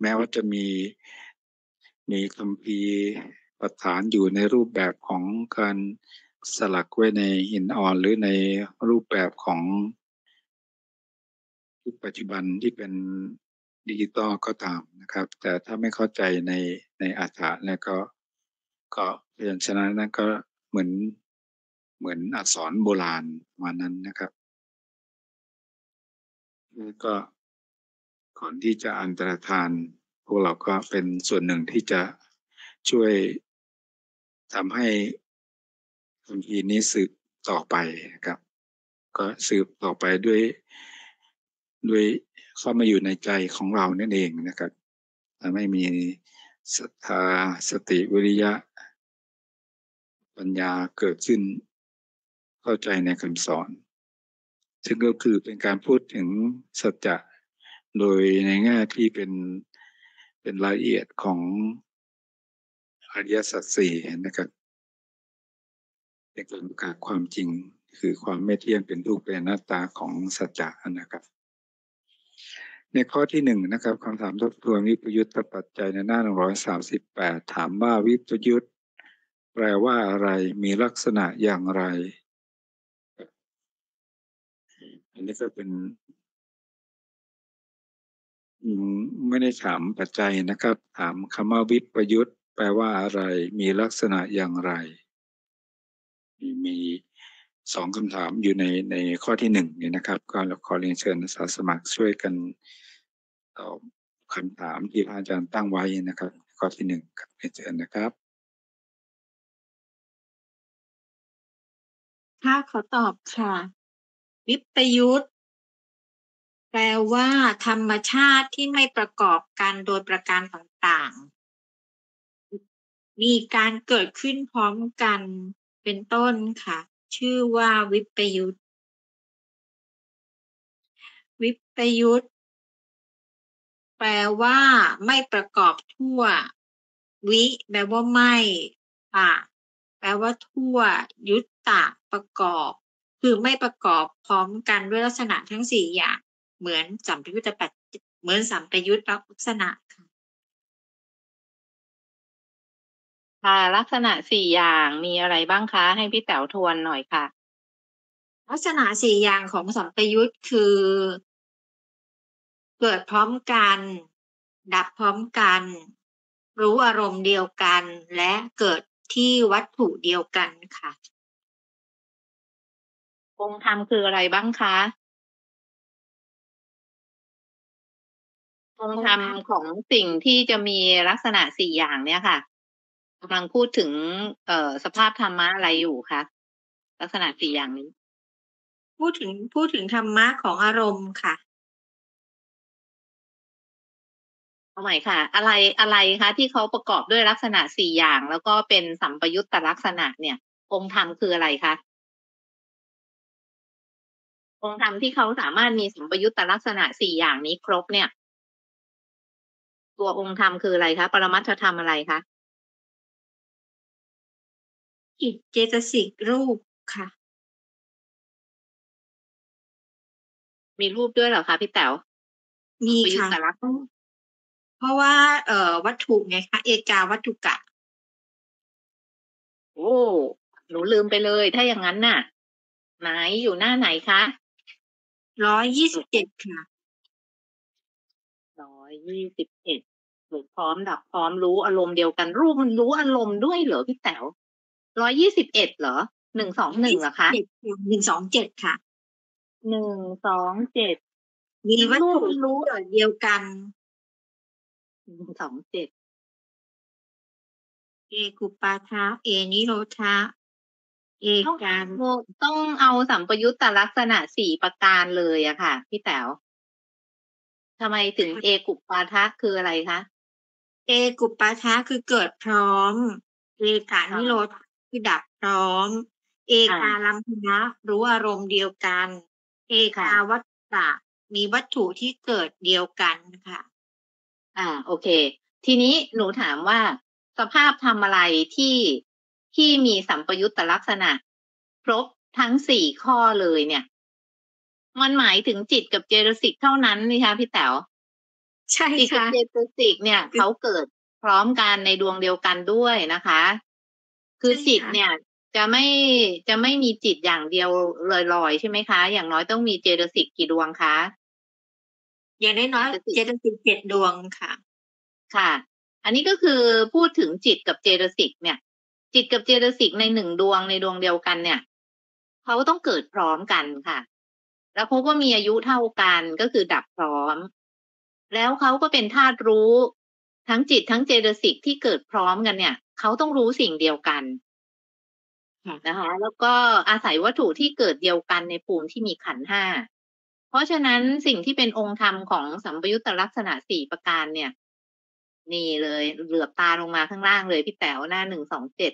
แม้ว่าจะมีมีคำพีประฐานอยู่ในรูปแบบของการสลักไว้ในหินอ่อน หรือในรูปแบบของยุคปัจจุบันที่เป็น ดิจิตอลก็ตามนะครับ แต่ถ้าไม่เข้าใจในในอัฏฐะแล้วก็ก็พยัญชนะนั้นก็เหมือนเหมือนอักษรโบราณมานั้นนะครับแล้วก็ก่อนที่จะอันตรธาน พวกเราก็เป็นส่วนหนึ่งที่จะช่วยทำให้คำพีนี้สืบต่อไปครับ ก็สืบต่อไปด้วยด้วย เข้ามาอยู่ในใจของเรานั่นเองนะครับทำให้มีศรัทธาสติวิริยะ ปัญญาเกิดขึ้น เข้าใจในคำสอน ซึ่งก็คือเป็นการพูดถึงสัจจะโดยในแง่ที่เป็นเป็นรายละเอียดของอริยสัจสี่นะครับเป็นการประกาศความจริงคือความไม่เที่ยงเป็นทุกข์เป็นหน้าตาของสัจจะนะครับ ในข้อที่หนึ่งนะครับคำถามทบทวนวิปยุตตปัจจัยในหน้าหนึ่งร้อยสามสิบแปดถามว่าวิปยุตแปลว่าอะไรมีลักษณะอย่างไร อันนี้ก็เป็นไม่ได้ถามปัจจัยนะครับ ถามคำว่าวิปยุตแปลว่าอะไร มีลักษณะอย่างไร มีสองคำถามอยู่ในในข้อที่หนึ่งนี่นะครับ ก็ขอเรียนเชิญสาสมัครช่วยกัน ตอบคำถามที่พระอาจารย์ตั้งไว้นะครับข้อที่หนึ่งกับเรียนเชิญนะครับค่ะขอตอบค่ะวิปยุตแปลว่า ธรรมชาติที่ไม่ประกอบกันโดยประการต่างๆ มีการเกิดขึ้นพร้อมกันเป็นต้นค่ะ ชื่อว่าวิปยุตวิปยุต แปลว่า ไม่ประกอบทั่ว วิแปลว่าไม่อะแปลว่าทั่ว ยุตตะประกอบ คือไม่ประกอบพร้อมกันด้วยลักษณะทั้งสี่อย่าง เหมือนสัมปยุตตปัจเหมือนสัมปยุตลักษณะค่ะค่ะลักษณะสี่อย่างมีอะไรบ้างคะ ให้พี่แต๋วทวนหน่อยค่ะ ลักษณะสี่อย่างของสัมปยุตคือ เกิดพร้อมกัน ดับพร้อมกัน รู้อารมณ์เดียวกัน และเกิดที่วัตถุเดียวกันค่ะ องค์ธรรมคืออะไรบ้างคะองค์ธรรมของสิ่งที่จะมีลักษณะสี่อย่างเนี่ยค่ะกำลังพูดถึง เอ่อสภาพธรรมะอะไรอยู่คะลักษณะสี่อย่างนี้ พูดถึงพูดถึงธรรมะของอารมณ์ค่ะ เอาใหม่ค่ะ อะไรอะไรคะที่เขาประกอบด้วยลักษณะสี่อย่าง แล้วก็เป็นสัมปยุตตลักษณะเนี่ย องค์ธรรมคืออะไรคะองค์ธรรมที่เขาสามารถมีสัมปยุตตลักษณะสี่อย่างนี้ครบเนี่ย ตัวองค์ธรรมคืออะไรคะปรมัตถธรรมอะไรคะจิตเจตสิกรูปค่ะ มีรูปด้วยเหรอคะพี่แต๋วมีค่ะ เพราะว่าเอ่อวัตถุไงคะ เอกาวัตถุกะ โอ้หนูลืมไปเลย ถ้าอย่างนั้นน่ะ ไหนอยู่หน้าไหนคะร้อยยี่สิบเจ็ดค่ะร้อยยี่สิบเอ็ดเกิดพร้อมดับพร้อมรู้อารมณ์เดียวกัน รูปมันรู้อารมณ์ด้วยเหรอพี่แต๋วร้อยยี่สิบเอ็ดเหรอหนึ่งสองหนึ่งเหรอคะเจ็ดหนึ่งสองเจ็ดค่ะหนึ่งสองเจ็ดมีวัตถุรูปรู้เกิดเดียวกัน หนึ่งสองเจ็ดเอกุปาทะเอนิโรธะเอการต้องเอาสัมปยุตตลักษณะสี่ประการเลยอะค่ะ พี่แต๋วทำไมถึงเอกุปปาทะคืออะไรคะ เอกุปาทะคือเกิดพร้อม เอกานิโรธคือดับพร้อม เอการัมพนะรู้อารมณ์เดียวกัน เอกาวัตตะมีวัตถุที่เกิดเดียวกันค่ะ อ่า โอเค ทีนี้หนูถามว่าสภาพทำอะไรที่ที่มีสัมปยุตตลักษณะ ครบทั้งสี่ข้อเลยเนี่ย มันหมายถึงจิตกับเจตสิกเท่านั้นนี่คะพี่แต๋วใช่จิตกับค่ะเจตสิกเนี่ยเขาเกิดพร้อมกันในดวงเดียวกันด้วยนะคะ คือใช่ค่ะจิตเนี่ย จะไม่จะไม่มีจิตอย่างเดียวลอยๆใช่ไหมคะ อย่างน้อยต้องมีเจตสิกกี่ดวงคะ อย่างน้อยๆเจตสิกเจ็ดดวงค่ะ ค่ะ อันนี้ก็คือพูดถึงจิตกับเจตสิกเนี่ย จิตกับเจตสิกในหนึ่งดวงในดวงเดียวกันเนี่ยเขาต้องเกิดพร้อมกันค่ะ แล้วเขาก็มีอายุเท่ากันก็คือดับพร้อม แล้วเขาก็เป็นธาตุรู้ ทั้งจิตทั้งเจตสิกที่เกิดพร้อมกันเนี่ยเขาต้องรู้สิ่งเดียวกันค่ะนะคะ แล้วก็อาศัยวัตถุที่เกิดเดียวกันในภูมิที่มีขันธ์ห้า เพราะฉะนั้นสิ่งที่เป็นองค์ธรรมของสัมปยุตตลักษณะสี่ประการเนี่ย นี่เลยเหลือบตาลงมาข้างล่างเลยพี่แต๋วหน้าหนึ่งสองเจ็ด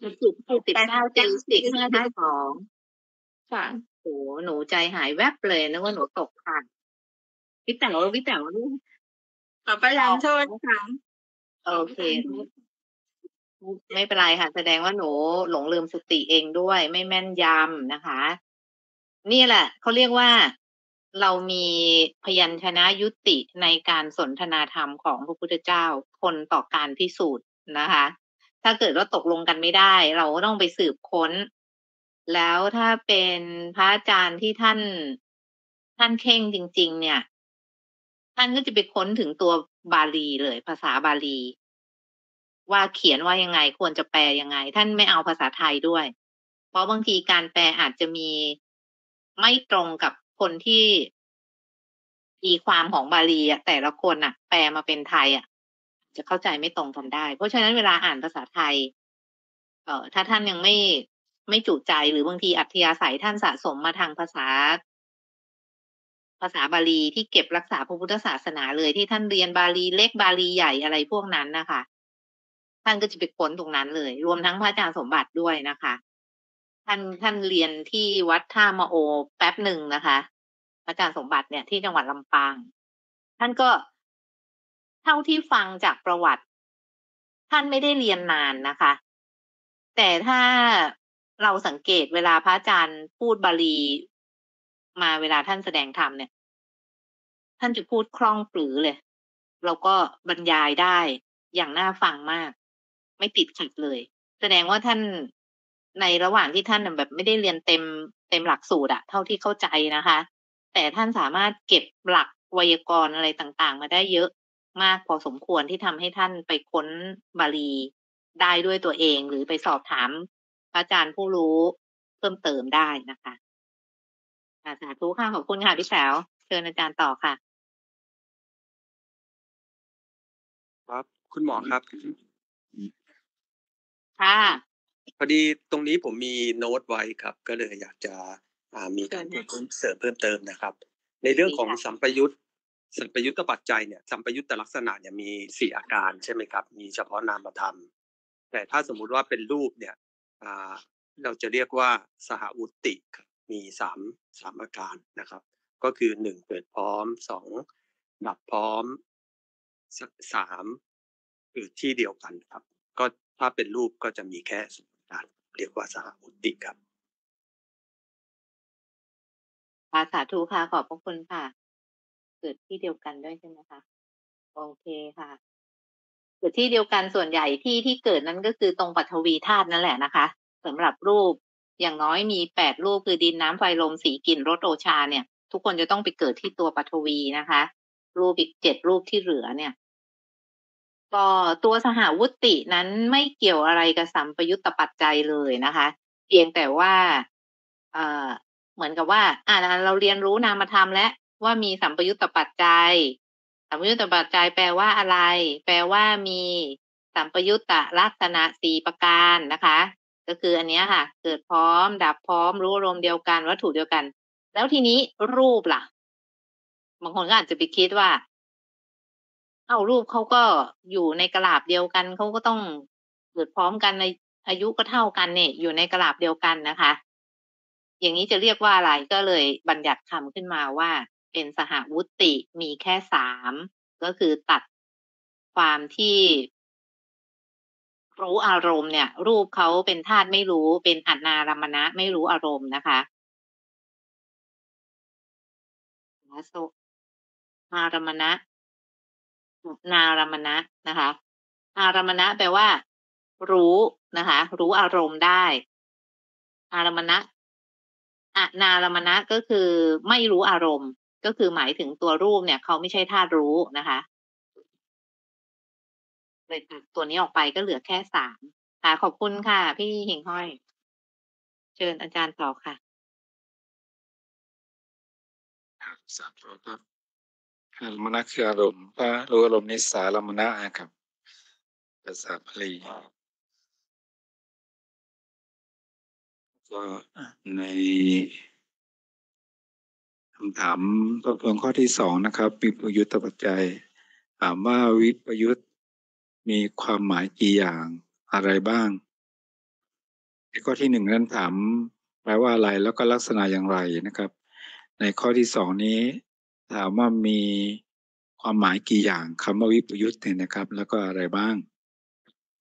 จิตสิบเก้าเจตสิกห้าสิบสองค่ะโอ้หนูใจหายแวบเลยนึกว่าหนูตกค่ะพี่แต๋วพี่แต๋วนี่ขอประทานโทษค่ะโอเคไม่เป็นไรค่ะ แสดงว่าหนูหลงลืมสติเองด้วย ไม่แม่นยำนะคะ นี่แหละเขาเรียกว่าเรามีพยัญชนะยุติในการสนทนาธรรมของพระพุทธเจ้าทนต่อการพิสูจน์นะคะ ถ้าเกิดว่าตกลงกันไม่ได้ เราก็ต้องไปสืบค้น แล้วถ้าเป็นพระอาจารย์ที่ท่านท่านเข่งจริง ๆ เนี่ย ท่านก็จะไปค้นถึงตัวบาลีเลย ภาษาบาลี ว่าเขียนว่ายังไงควรจะแปลยังไง ท่านไม่เอาภาษาไทยด้วย เพราะบางทีการแปลอาจจะมี ไม่ตรงกับคนที่ตีความของบาลีอะแต่ละคนอะแปลมาเป็นไทยอะจะเข้าใจไม่ตรงกันได้ เพราะฉะนั้นเวลาอ่านภาษาไทย เอ่อถ้าท่านยังไม่ไม่จุใจหรือบางทีอัธยาศัยท่านสะสมมาทางภาษา ภาษาบาลีที่เก็บรักษาพระพุทธศาสนาเลยที่ท่านเรียนบาลีเล็กบาลีใหญ่อะไรพวกนั้นนะคะ ท่านก็จะไปค้นตรงนั้นเลย รวมทั้งพระอาจารย์สมบัติด้วยนะคะ ท่านท่านเรียนที่วัดท่ามะโอแป๊บหนึ่งนะคะ อาจารย์สมบัติเนี่ยที่จังหวัดลำปาง ท่านก็เท่าที่ฟังจากประวัติ ท่านไม่ได้เรียนนานนะคะ แต่ถ้าเราสังเกตเวลาพระอาจารย์พูดบาลีมาเวลาท่านแสดงธรรมเนี่ย ท่านจะพูดคล่องปรือเลย แล้วก็บรรยายได้อย่างน่าฟังมาก ไม่ติดขัดเลย แสดงว่าท่าน ในระหว่างที่ท่านแบบไม่ได้เรียนเต็มเต็มหลักสูตรอะเท่าที่เข้าใจนะคะ แต่ท่านสามารถเก็บหลักไวยากรณ์อะไรต่างๆ มาได้เยอะมากพอสมควรที่ทำให้ท่านไปค้นบาลีได้ด้วยตัวเองหรือไปสอบถามพระอาจารย์ผู้รู้เพิ่มเติมได้นะคะอ่าสาธุค่ะขอบคุณค่ะพี่แสวเชิญอาจารย์ต่อค่ะ ครับคุณหมอครับค่ะ พอดีตรงนี้ผมมีโน้ตไว้ครับ ก็เลยอยากจะอ่ามีการเชิญค่ะเพิ่มเสริมเพิ่มเติมนะครับ ในเรื่องของดีค่ะสัมปยุตสัมปยุตตปัจจัยเนี่ยสัมปยุตตลักษณะเนี่ยมีสี่อาการใช่ไหมครับ มีเฉพาะนามธรรม แต่ถ้าสมมุติว่าเป็นรูปเนี่ยอ่าเราจะเรียกว่าสหวุติครับมีสามสามอาการนะครับ ก็คือหนึ่งเกิดพร้อมสองดับพร้อมสสามคือที่เดียวกันครับ ก็ถ้าเป็นรูปก็จะมีแค่สองอา การเรียกว่าสหุติครับค่ะสาธุค่ะขอบพระคุณค่ะ เกิดที่เดียวกันด้วยใช่ไหมคะโอเคค่ะเกิดที่เดียวกันส่วนใหญ่ที่ที่เกิดนั้นก็คือตรงปัทวีธาตุนั่นแหละนะคะสำหรับรูปอย่างน้อยมีแปดรูปคือดินน้ำไฟลมสีกลิ่นรสโอชาเนี่ย ทุกคนจะต้องไปเกิดที่ตัวปัทวีนะคะ รูปอีกเจ็ดรูปที่เหลือเนี่ย ก็ตัวสหวุตินั้นไม่เกี่ยวอะไรกับสัมปยุตตปัจจัยเลยนะคะ เพียงแต่ว่าเอ่อเหมือนกับว่า อ่าเราเรียนรู้นามธรรมแล้วว่ามีสัมปยุตตปัจจัย สัมปยุตตปัจจัยแปลว่าอะไร แปลว่ามีสัมปยุตตลักษณะสี่ประการนะคะ ก็คืออันนี้ค่ะ เกิดพร้อม ดับพร้อม รู้อารมณ์เดียวกันวัตถุเดียวกัน แล้วทีนี้รูปล่ะบางคนก็อาจจะไปคิดว่า เอารูปเขาก็อยู่ในกระลาบเดียวกันเขาก็ต้องเกิดพร้อมกันในอายุก็เท่ากันเนี่ย อยู่ในกระลาบเดียวกันนะคะ อย่างนี้จะเรียกว่าอะไรก็เลยบัญญัติคำขึ้นมาว่า เป็นสหวุติมีแค่สามก็คือตัดความที่รู้อารมณ์เนี่ย รูปเขาเป็นธาตุไม่รู้เป็นอันนารมณะไม่รู้อารมณ์นะคะโสนารมณะ นารมณะนะคะ อารมณะแปลว่า รู้นะคะ รู้อารมณ์ได้ อารมณะอนารมณะก็คือไม่รู้อารมณ์ ก็คือหมายถึงตัวรูปเนี่ย เขาไม่ใช่ธาตุรู้นะคะเลยตัดตัวนี้ออกไปก็เหลือแค่สามค่ะ ขอบคุณค่ะ พี่หิงห้อย เชิญอาจารย์ต่อค่ะสามตัวครับ อารมณะคืออารมณ์พระรู้อารมณ์นิสารมณะครับภาษาพาลีก็ในคำถามทบทวนข้อที่สองนะครับวิปยุตตปัจจัย ถามว่าวิปยุตมีความหมายกี่อย่างอะไรบ้างในข้อที่หนึ่งนั้นถามแปลว่าอะไรแล้วก็ลักษณะอย่างไรนะครับ ในข้อที่สองนี้ ถามว่ามีความหมายกี่อย่างคำว่าวิปยุตเนี่ยนะครับ แล้วก็อะไรบ้าง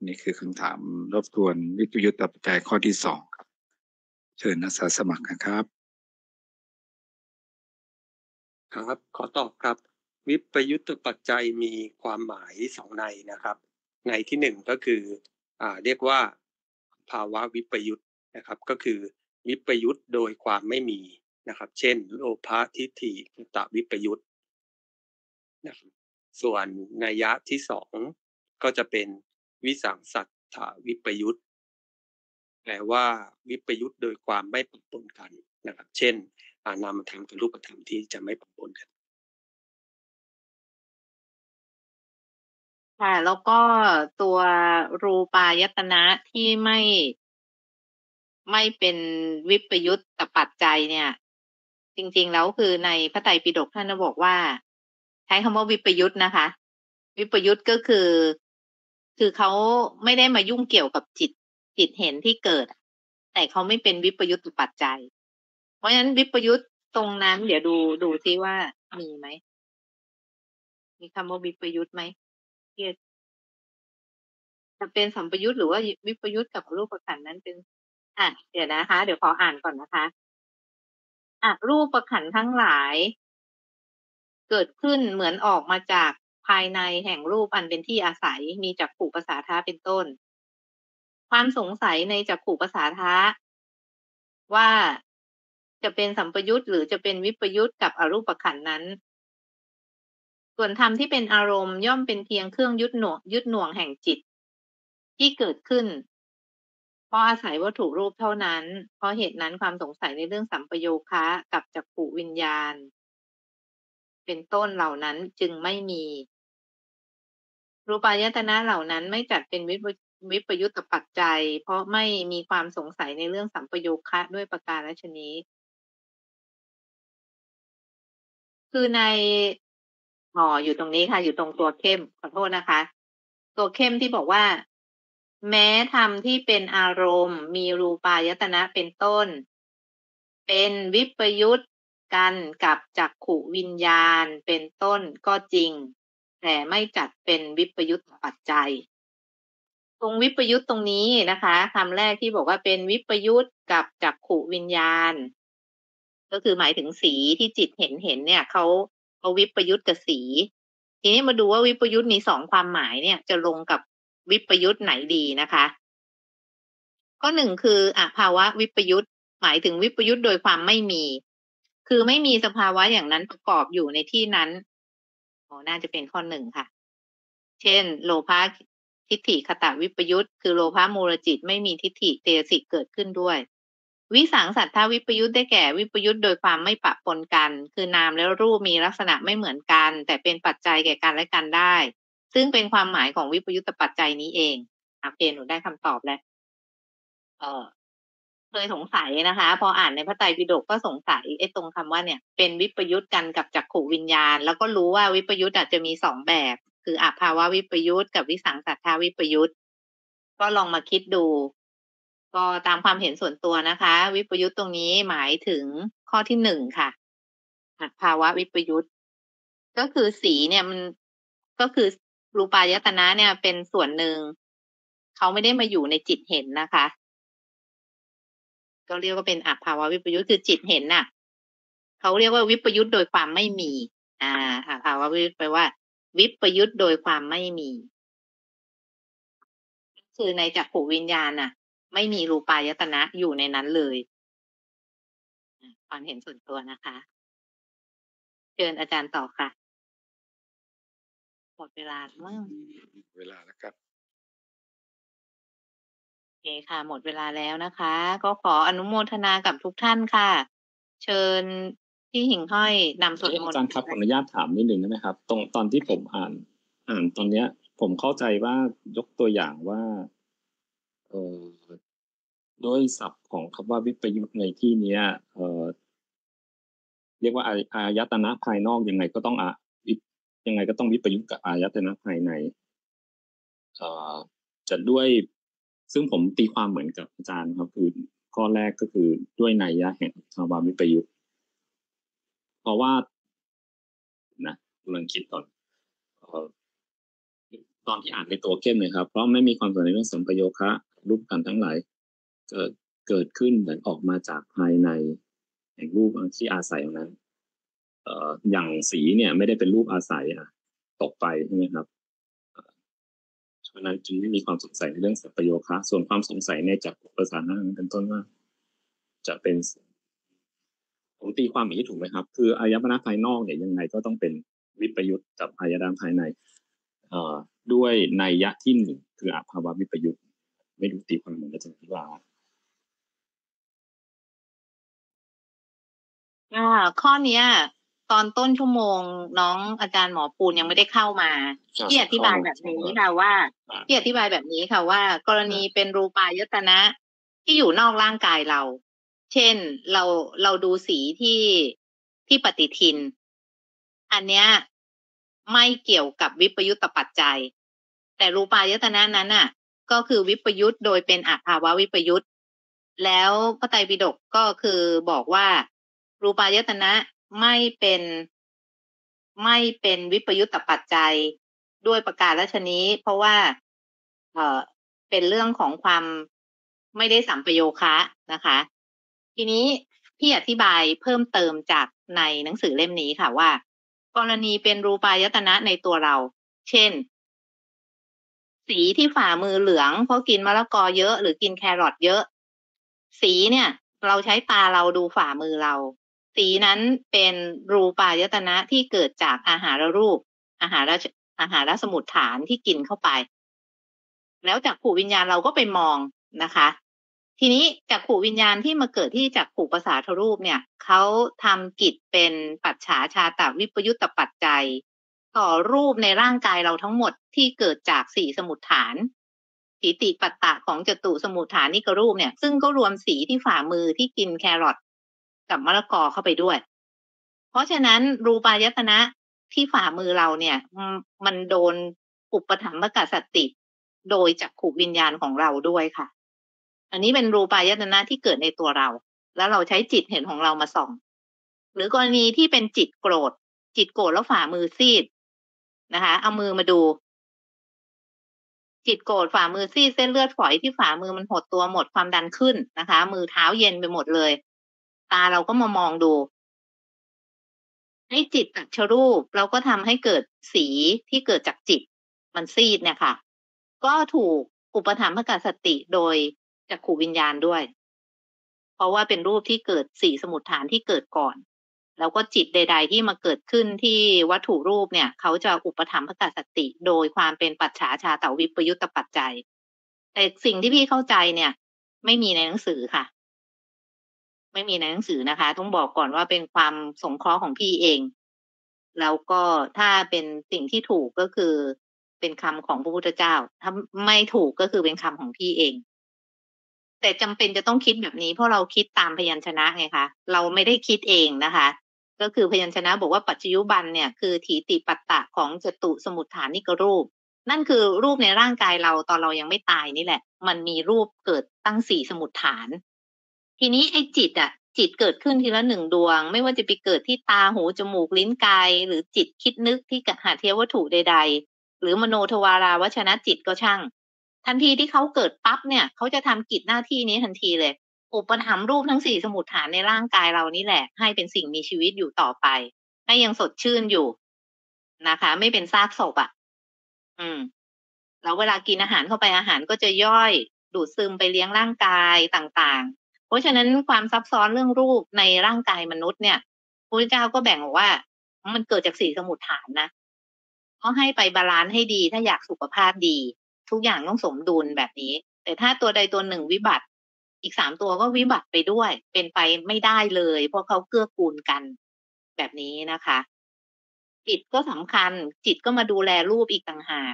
นี่คือคำถามรบกวนวิปยุทธ์ตปัจจัยข้อที่สองครับ เชิญนักศึกษาสมัครนะครับ ครับ ขอตอบครับ วิปยุตตปัจจัยมีความหมายสองในนะครับ ในที่หนึ่งก็คืออ่าเรียกว่าภาวะวิปยุตนะครับ ก็คือวิปยุตโดยความไม่มี นะครับ เช่น โลภะทิฏฐิตวิปยุตนะครับส่วนนัยยะที่สองก็จะเป็นวิสังสัตถวิปยุตแปลว่าวิปยุตโดยความไม่ปะปนกันนะครับ เช่นนามธรรมกับรูปธรรมที่จะไม่ปะปนกันค่ะแล้วก็ตัวรูปายตนะที่ไม่ไม่เป็นวิปยุตตปัจจัยเนี่ย จริง ๆ แล้วคือในพระไตรปิฎกท่านบอกว่า ใช้คำว่าวิปยุตนะคะ วิปยุตก็คือ คือเขาไม่ได้มายุ่งเกี่ยวกับจิตจิตเห็นที่เกิด แต่เขาไม่เป็นวิปยุตตปัจจัย เพราะฉะนั้นวิปยุตตรงนั้น เดี๋ยวดูดูซิว่ามีไหมมีคำว่าวิปยุตไหมจะเป็นสัมปยุตหรือว่าวิปยุตกับรูปประขันนั้นเป็น อะเดี๋ยวนะคะ เดี๋ยวขออ่านก่อนนะคะ อะรูปประขันทั้งหลาย เกิดขึ้นเหมือนออกมาจากภายในแห่งรูปอันเป็นที่อาศัยมีจักขู่ภาษาท้าเป็นต้น ความสงสัยในจักขู่ภาษาท้า ว่าจะเป็นสัมปยุตหรือจะเป็นวิปยุตกับอรูปขันนั้น ส่วนธรรมที่เป็นอารมณ์ย่อมเป็นเพียงเครื่องยึดหน่วงยึดหน่วงแห่งจิต ที่เกิดขึ้น เพราะอาศัยวัตถุรูปเท่านั้น เพราะเหตุนั้นความสงสัยในเรื่องสัมปโยคะกับจักขุวิญญาณ เป็นต้นเหล่านั้นจึงไม่มี รูปายตนะเหล่านั้นไม่จัดเป็นวิปวิปยุตตปัจจัย เพราะไม่มีความสงสัยในเรื่องสัมปโยคะด้วยประการชนี้ คือในอ๋ออยู่ตรงนี้ค่ะ อยู่ตรงตัวเข้มขอโทษนะคะ ตัวเข้มที่บอกว่า แม้ธรรมที่เป็นอารมณ์ มีรูปายตนะเป็นต้น เป็นวิปยุตกันกับจักขุวิญญาณเป็นต้นก็จริง แต่ไม่จัดเป็นวิปยุตปัจจัย ตรงวิปยุตตรงนี้นะคะคำแรกที่บอกว่าเป็นวิปยุตกับจักขุวิญญาณ ก็คือหมายถึงสีที่จิตเห็นเห็นเนี่ยเขาเขาวิปยุตกับสี ทีนี้มาดูว่าวิปยุตมีสองความหมายเนี่ยจะลงกับ วิปยุตไหนดีนะคะ ข้อหนึ่งคืออภาวะวิปยุตหมายถึงวิปยุตโดยความไม่มี คือไม่มีสภาวะอย่างนั้นประกอบอยู่ในที่นั้นอ๋อน่าจะเป็นข้อหนึ่งค่ะ เช่น โลภะทิฏฐิคตวิปยุตคือโลภะมูลจิตไม่มีทิฏฐิเตสิกเกิดขึ้นด้วย วิสังสัทธาวิปยุตได้แก่วิปยุตโดยความไม่ปะปนกัน คือนามและรูปมีลักษณะไม่เหมือนกัน แต่เป็นปัจจัยแก่กันและกันได้ ซึ่งเป็นความหมายของวิปยุตตปัจจัยนี้เองโอเคหนูได้คำตอบแล้วเออเคยสงสัยนะคะ พออ่านในพระไตรปิฎกก็สงสัยไอ้ตรงคำว่าเนี่ย เป็นวิปยุตกันกับจักขูวิญญาณ แล้วก็รู้ว่าวิปยุตอาจจะมีสองแบบ คืออภาวะวิปยุตกับวิสังสัทธาวิปยุตก็ลองมาคิดดู ก็ตามความเห็นส่วนตัวนะคะ วิปยุตตรงนี้หมายถึงข้อที่หนึ่งค่ะอภาวะวิปยุตก็คือสีเนี่ยมันก็คือ รูปายตนะเนี่ยเป็นส่วนหนึ่ง เขาไม่ได้มาอยู่ในจิตเห็นนะคะ ก็เรียกว่าเป็นอภาวะวิปยุทธ์คือจิตเห็นน่ะ เขาเรียกว่าวิปยุทธ์โดยความไม่มี อ่าอภาวะวิปยุทธ์แปลว่า วิปยุทธ์โดยความไม่มี คือในจักรวิญญาณน่ะ ไม่มีรูปายตนะอยู่ในนั้นเลยความเห็นส่วนตัวนะคะ เชิญอาจารย์ต่อค่ะ หมดเวลาแล้วมั้งเวลาแล้วครับโอเคค่ะ หมดเวลาแล้วนะคะ ก็ขออนุโมทนากับทุกท่านค่ะ เชิญที่หิ่งห้อยนำสวดมนอาต์จารย์ครับขออนุญาตถามนิดหนึ่งได้ไหมครับ ตรงตอนที่ผมอ่าน อ่านตอนเนี้ย ผมเข้าใจว่ายกตัวอย่างว่า เออด้วยศัพท์ของคำว่าวิปยุทธ์ในที่เนี้ย เออเรียกว่าอาอายตนะภายนอกยังไงก็ต้องอะวิป ยังไงก็ต้องวิปยุทธ์กับอายตนะภายในเอ่อจะด้วยซึ่งผมตีความเหมือนกับอาจารย์ครับ คือข้อแรกก็คือด้วยนัยยะแห่งภาวะวิปยุทธ์เพราะว่านะกำลังคิดก่อนตอนที่อ่านในตัวเข้มเลยครับ เพราะไม่มีความสนใจเรื่องสัมปโยคะ รูปกันทั้งหลาย เกิดเกิดขึ้นเหมือนออกมาจากภายในแห่งรูปที่อาศัยนั้น อย่างสีเนี่ย ไม่ได้เป็นรูปอาศัยอะตกไปใช่ไหมครับเพราะนั้นจึงไม่มีความสงสัยในเรื่องสัพโยคะ ส่วนความสงสัยในจักรประสานนั้นเป็นต้นว่า จะเป็นผมตีความอย่างนี้ถูกไหมครับ คืออายตนะภายนอกเนี่ยยังไงก็ต้องเป็นวิปยุทธกับอายตนะภายในเอ่อด้วยนัยยะที่หนึ่งคืออภาวะวิปยุทธไม่รู้ตีความเหมือนอาจารย์พิลาอ่าข้อเนี้ย ตอนต้นชั่วโมง น้องอาจารย์หมอปูนยังไม่ได้เข้ามาที่อธิบายแบบนี้ค่ะว่าที่อธิบายแบบนี้ค่ะว่า กรณีเป็นรูปายตนะ ที่อยู่นอกร่างกายเรา เช่นเราเราดูสีที่ที่ปฏิทิน อันเนี้ยไม่เกี่ยวกับวิปยุตตปัจจัย แต่รูปายตนะนั้นน่ะ ก็คือวิปยุตโดยเป็นอภาวะวิปยุตแล้วพระไตรปิฎกก็คือบอกว่า รูปายตนะ ไม่เป็น ไม่เป็นวิปยุตตปัจจัยด้วยประกาศรชนี้ เพราะว่า เออเป็นเรื่องของความไม่ได้สัมปโยคะนะคะ ทีนี้พี่อธิบายเพิ่มเติมจากในหนังสือเล่มนี้ค่ะว่า กรณีเป็นรูปายตนะในตัวเรา เช่น สีที่ฝ่ามือเหลือง เพราะกินมะละกอเยอะหรือกินแครอทเยอะ สีเนี่ย เราใช้ตาเราดูฝ่ามือเรา สีนั้นเป็นรูปายตนะที่เกิดจากอาหารรูป อาหารอาหารสมุดฐานที่กินเข้าไป แล้วจากขู่วิญญาณเราก็ไปมองนะคะ ทีนี้จากขู่วิญญาณที่มาเกิดที่จากขู่ภาษาทรูปเนี่ยเขาทำกิจเป็นปัจฉาชาตวิปยุตตปัจจัย ต่อรูปในร่างกายเราทั้งหมดที่เกิดจากสี่สมุดฐานสีติปัตตะของจตุสมุทฐานิกรูปเนี่ย ซึ่งก็รวมสีที่ฝ่ามือที่กินแครอท กับมะละกอเข้าไปด้วย เพราะฉะนั้นรูปายตนะที่ฝ่ามือเราเนี่ย มันโดนอุปถัมภกสติ โดยจักขูวิญญาณของเราด้วยค่ะ อันนี้เป็นรูปายตนะที่เกิดในตัวเรา แล้วเราใช้จิตเห็นของเรามาส่อง หรือกรณีที่เป็นจิตโกรธ จิตโกรธแล้วฝ่ามือซีดนะคะ เอามือมาดู จิตโกรธฝ่ามือซีดเส้นเลือดฝอยที่ฝ่ามือมันหดตัวหมดความดันขึ้นนะคะ มือเท้าเย็นไปหมดเลย ตาเราก็มามองดู ให้จิตตัดชรูป เราก็ทำให้เกิดสีที่เกิดจากจิต มันซีดเนี่ยค่ะ ก็ถูกอุปถัมภกสติโดยจักขูวิญญาณด้วย เพราะว่าเป็นรูปที่เกิดสีสมุดฐานที่เกิดก่อน แล้วก็จิตใด ๆ ที่มาเกิดขึ้นที่วัตถุรูปเนี่ย เขาจะอุปถัมภกสติ โดยความเป็นปัจฉาชาเตวิปยุตตปัจจัย แต่สิ่งที่พี่เข้าใจเนี่ย ไม่มีในหนังสือค่ะ ไม่มีในหนังสือนะคะ ต้องบอกก่อนว่าเป็นความสงเคราะห์ของพี่เอง แล้วก็ถ้าเป็นสิ่งที่ถูกก็คือเป็นคำของพระพุทธเจ้า ถ้าไม่ถูกก็คือเป็นคำของพี่เอง แต่จำเป็นจะต้องคิดแบบนี้ เพราะเราคิดตามพยัญชนะไงคะ เราไม่ได้คิดเองนะคะ ก็คือพยัญชนะบอกว่าปัจจุบันเนี่ยคือถีติปัตตะของจตุสมุทฐานิกรูป นั่นคือรูปในร่างกายเราตอนเรายังไม่ตายนี่แหละ มันมีรูปเกิดตั้งสี่สมุทฐาน ทีนี้ไอ้จิตอะจิตเกิดขึ้นทีละหนึ่งดวง ไม่ว่าจะไปเกิดที่ตาหูจมูกลิ้นกาย หรือจิตคิดนึกที่กหาเทววัตถุใด ๆ หรือมโนทวาราวชนะจิตก็ช่าง ทันทีที่เขาเกิดปั๊บเนี่ย เขาจะทำกิจหน้าที่นี้ทันทีเลย อุปถัมภ์รูปทั้งสี่สมุทฐานในร่างกายเรานี่แหละ ให้เป็นสิ่งมีชีวิตอยู่ต่อไป ให้ยังสดชื่นอยู่นะคะ ไม่เป็นซากศพอะค่ะ อืมแล้วเวลากินอาหารเข้าไปอาหารก็จะย่อย ดูดซึมไปเลี้ยงร่างกายต่าง เพราะฉะนั้นความซับซ้อนเรื่องรูปในร่างกายมนุษย์เนี่ยพระเจ้าก็แบ่งบอกว่า มันเกิดจากสี่สมุทฐานนะก็ให้ไป balance ให้ดีถ้าอยากสุขภาพดี ทุกอย่างต้องสมดุลแบบนี้ แต่ถ้าตัวใดตัวหนึ่งวิบัติ อีกสามตัวก็วิบัติไปด้วย เป็นไปไม่ได้เลย เพราะเขาเกื้อกูลกันแบบนี้นะคะ จิตก็สำคัญ จิตก็มาดูแลรูปอีกต่างหาก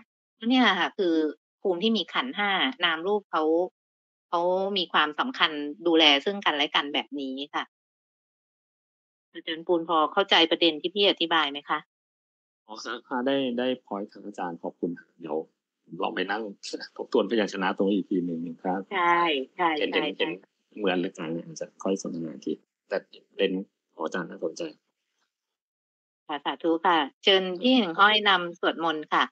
เนี่ยค่ะ คือภูมิที่มีขันห้านามรูปเขา เขามีความสำคัญดูแลซึ่งกันและกันแบบนี้ค่ะอาจารย์ปูนพอเข้าใจประเด็นที่พี่อธิบายไหมคะอ๋อครับได้ได้พอยต์ทางอาจารย์ขอบคุณเดี๋ยวลองไปนั่งทบทวนพยัญชนะตรงนี้อีกทีหนึ่งครับใช่ใช่เห็นใช่เห็นเห็ใช่นเหมือนหรือต่างเนี่ยอาจจะค่อยสนทนาทีแต่เป็นของอาจารย์น่าสนใจค่ะสาธุค่ะ เชิญพี่หนึ่งห้อยนำสวดมนต์ค่ะ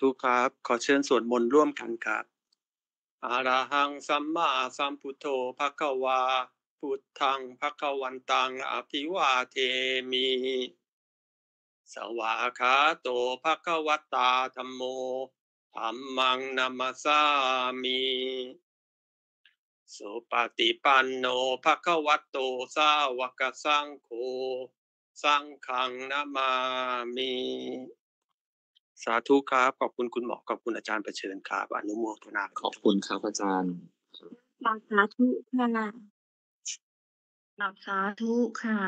ทุกครับ ขอเชิญสวดมนต์ร่วมกันครับอะระหังสัมมาสัมพุทโธภะคะวา พุทธังภะคะวันตังอภิวาเทมิ สวาขาโตภะคะวตาธัมโมธัมมังนัมสสามิสุปฏิปันโนภะคะวะโตสาวกสังโฆ สังฆังนามามิ สาธุครับ ขอบคุณคุณหมอขอบคุณอาจารย์ประเชิญครับ อนุโมทนาขอบคุณครับอาจารย์สาธุค่ะสาธุค่ะ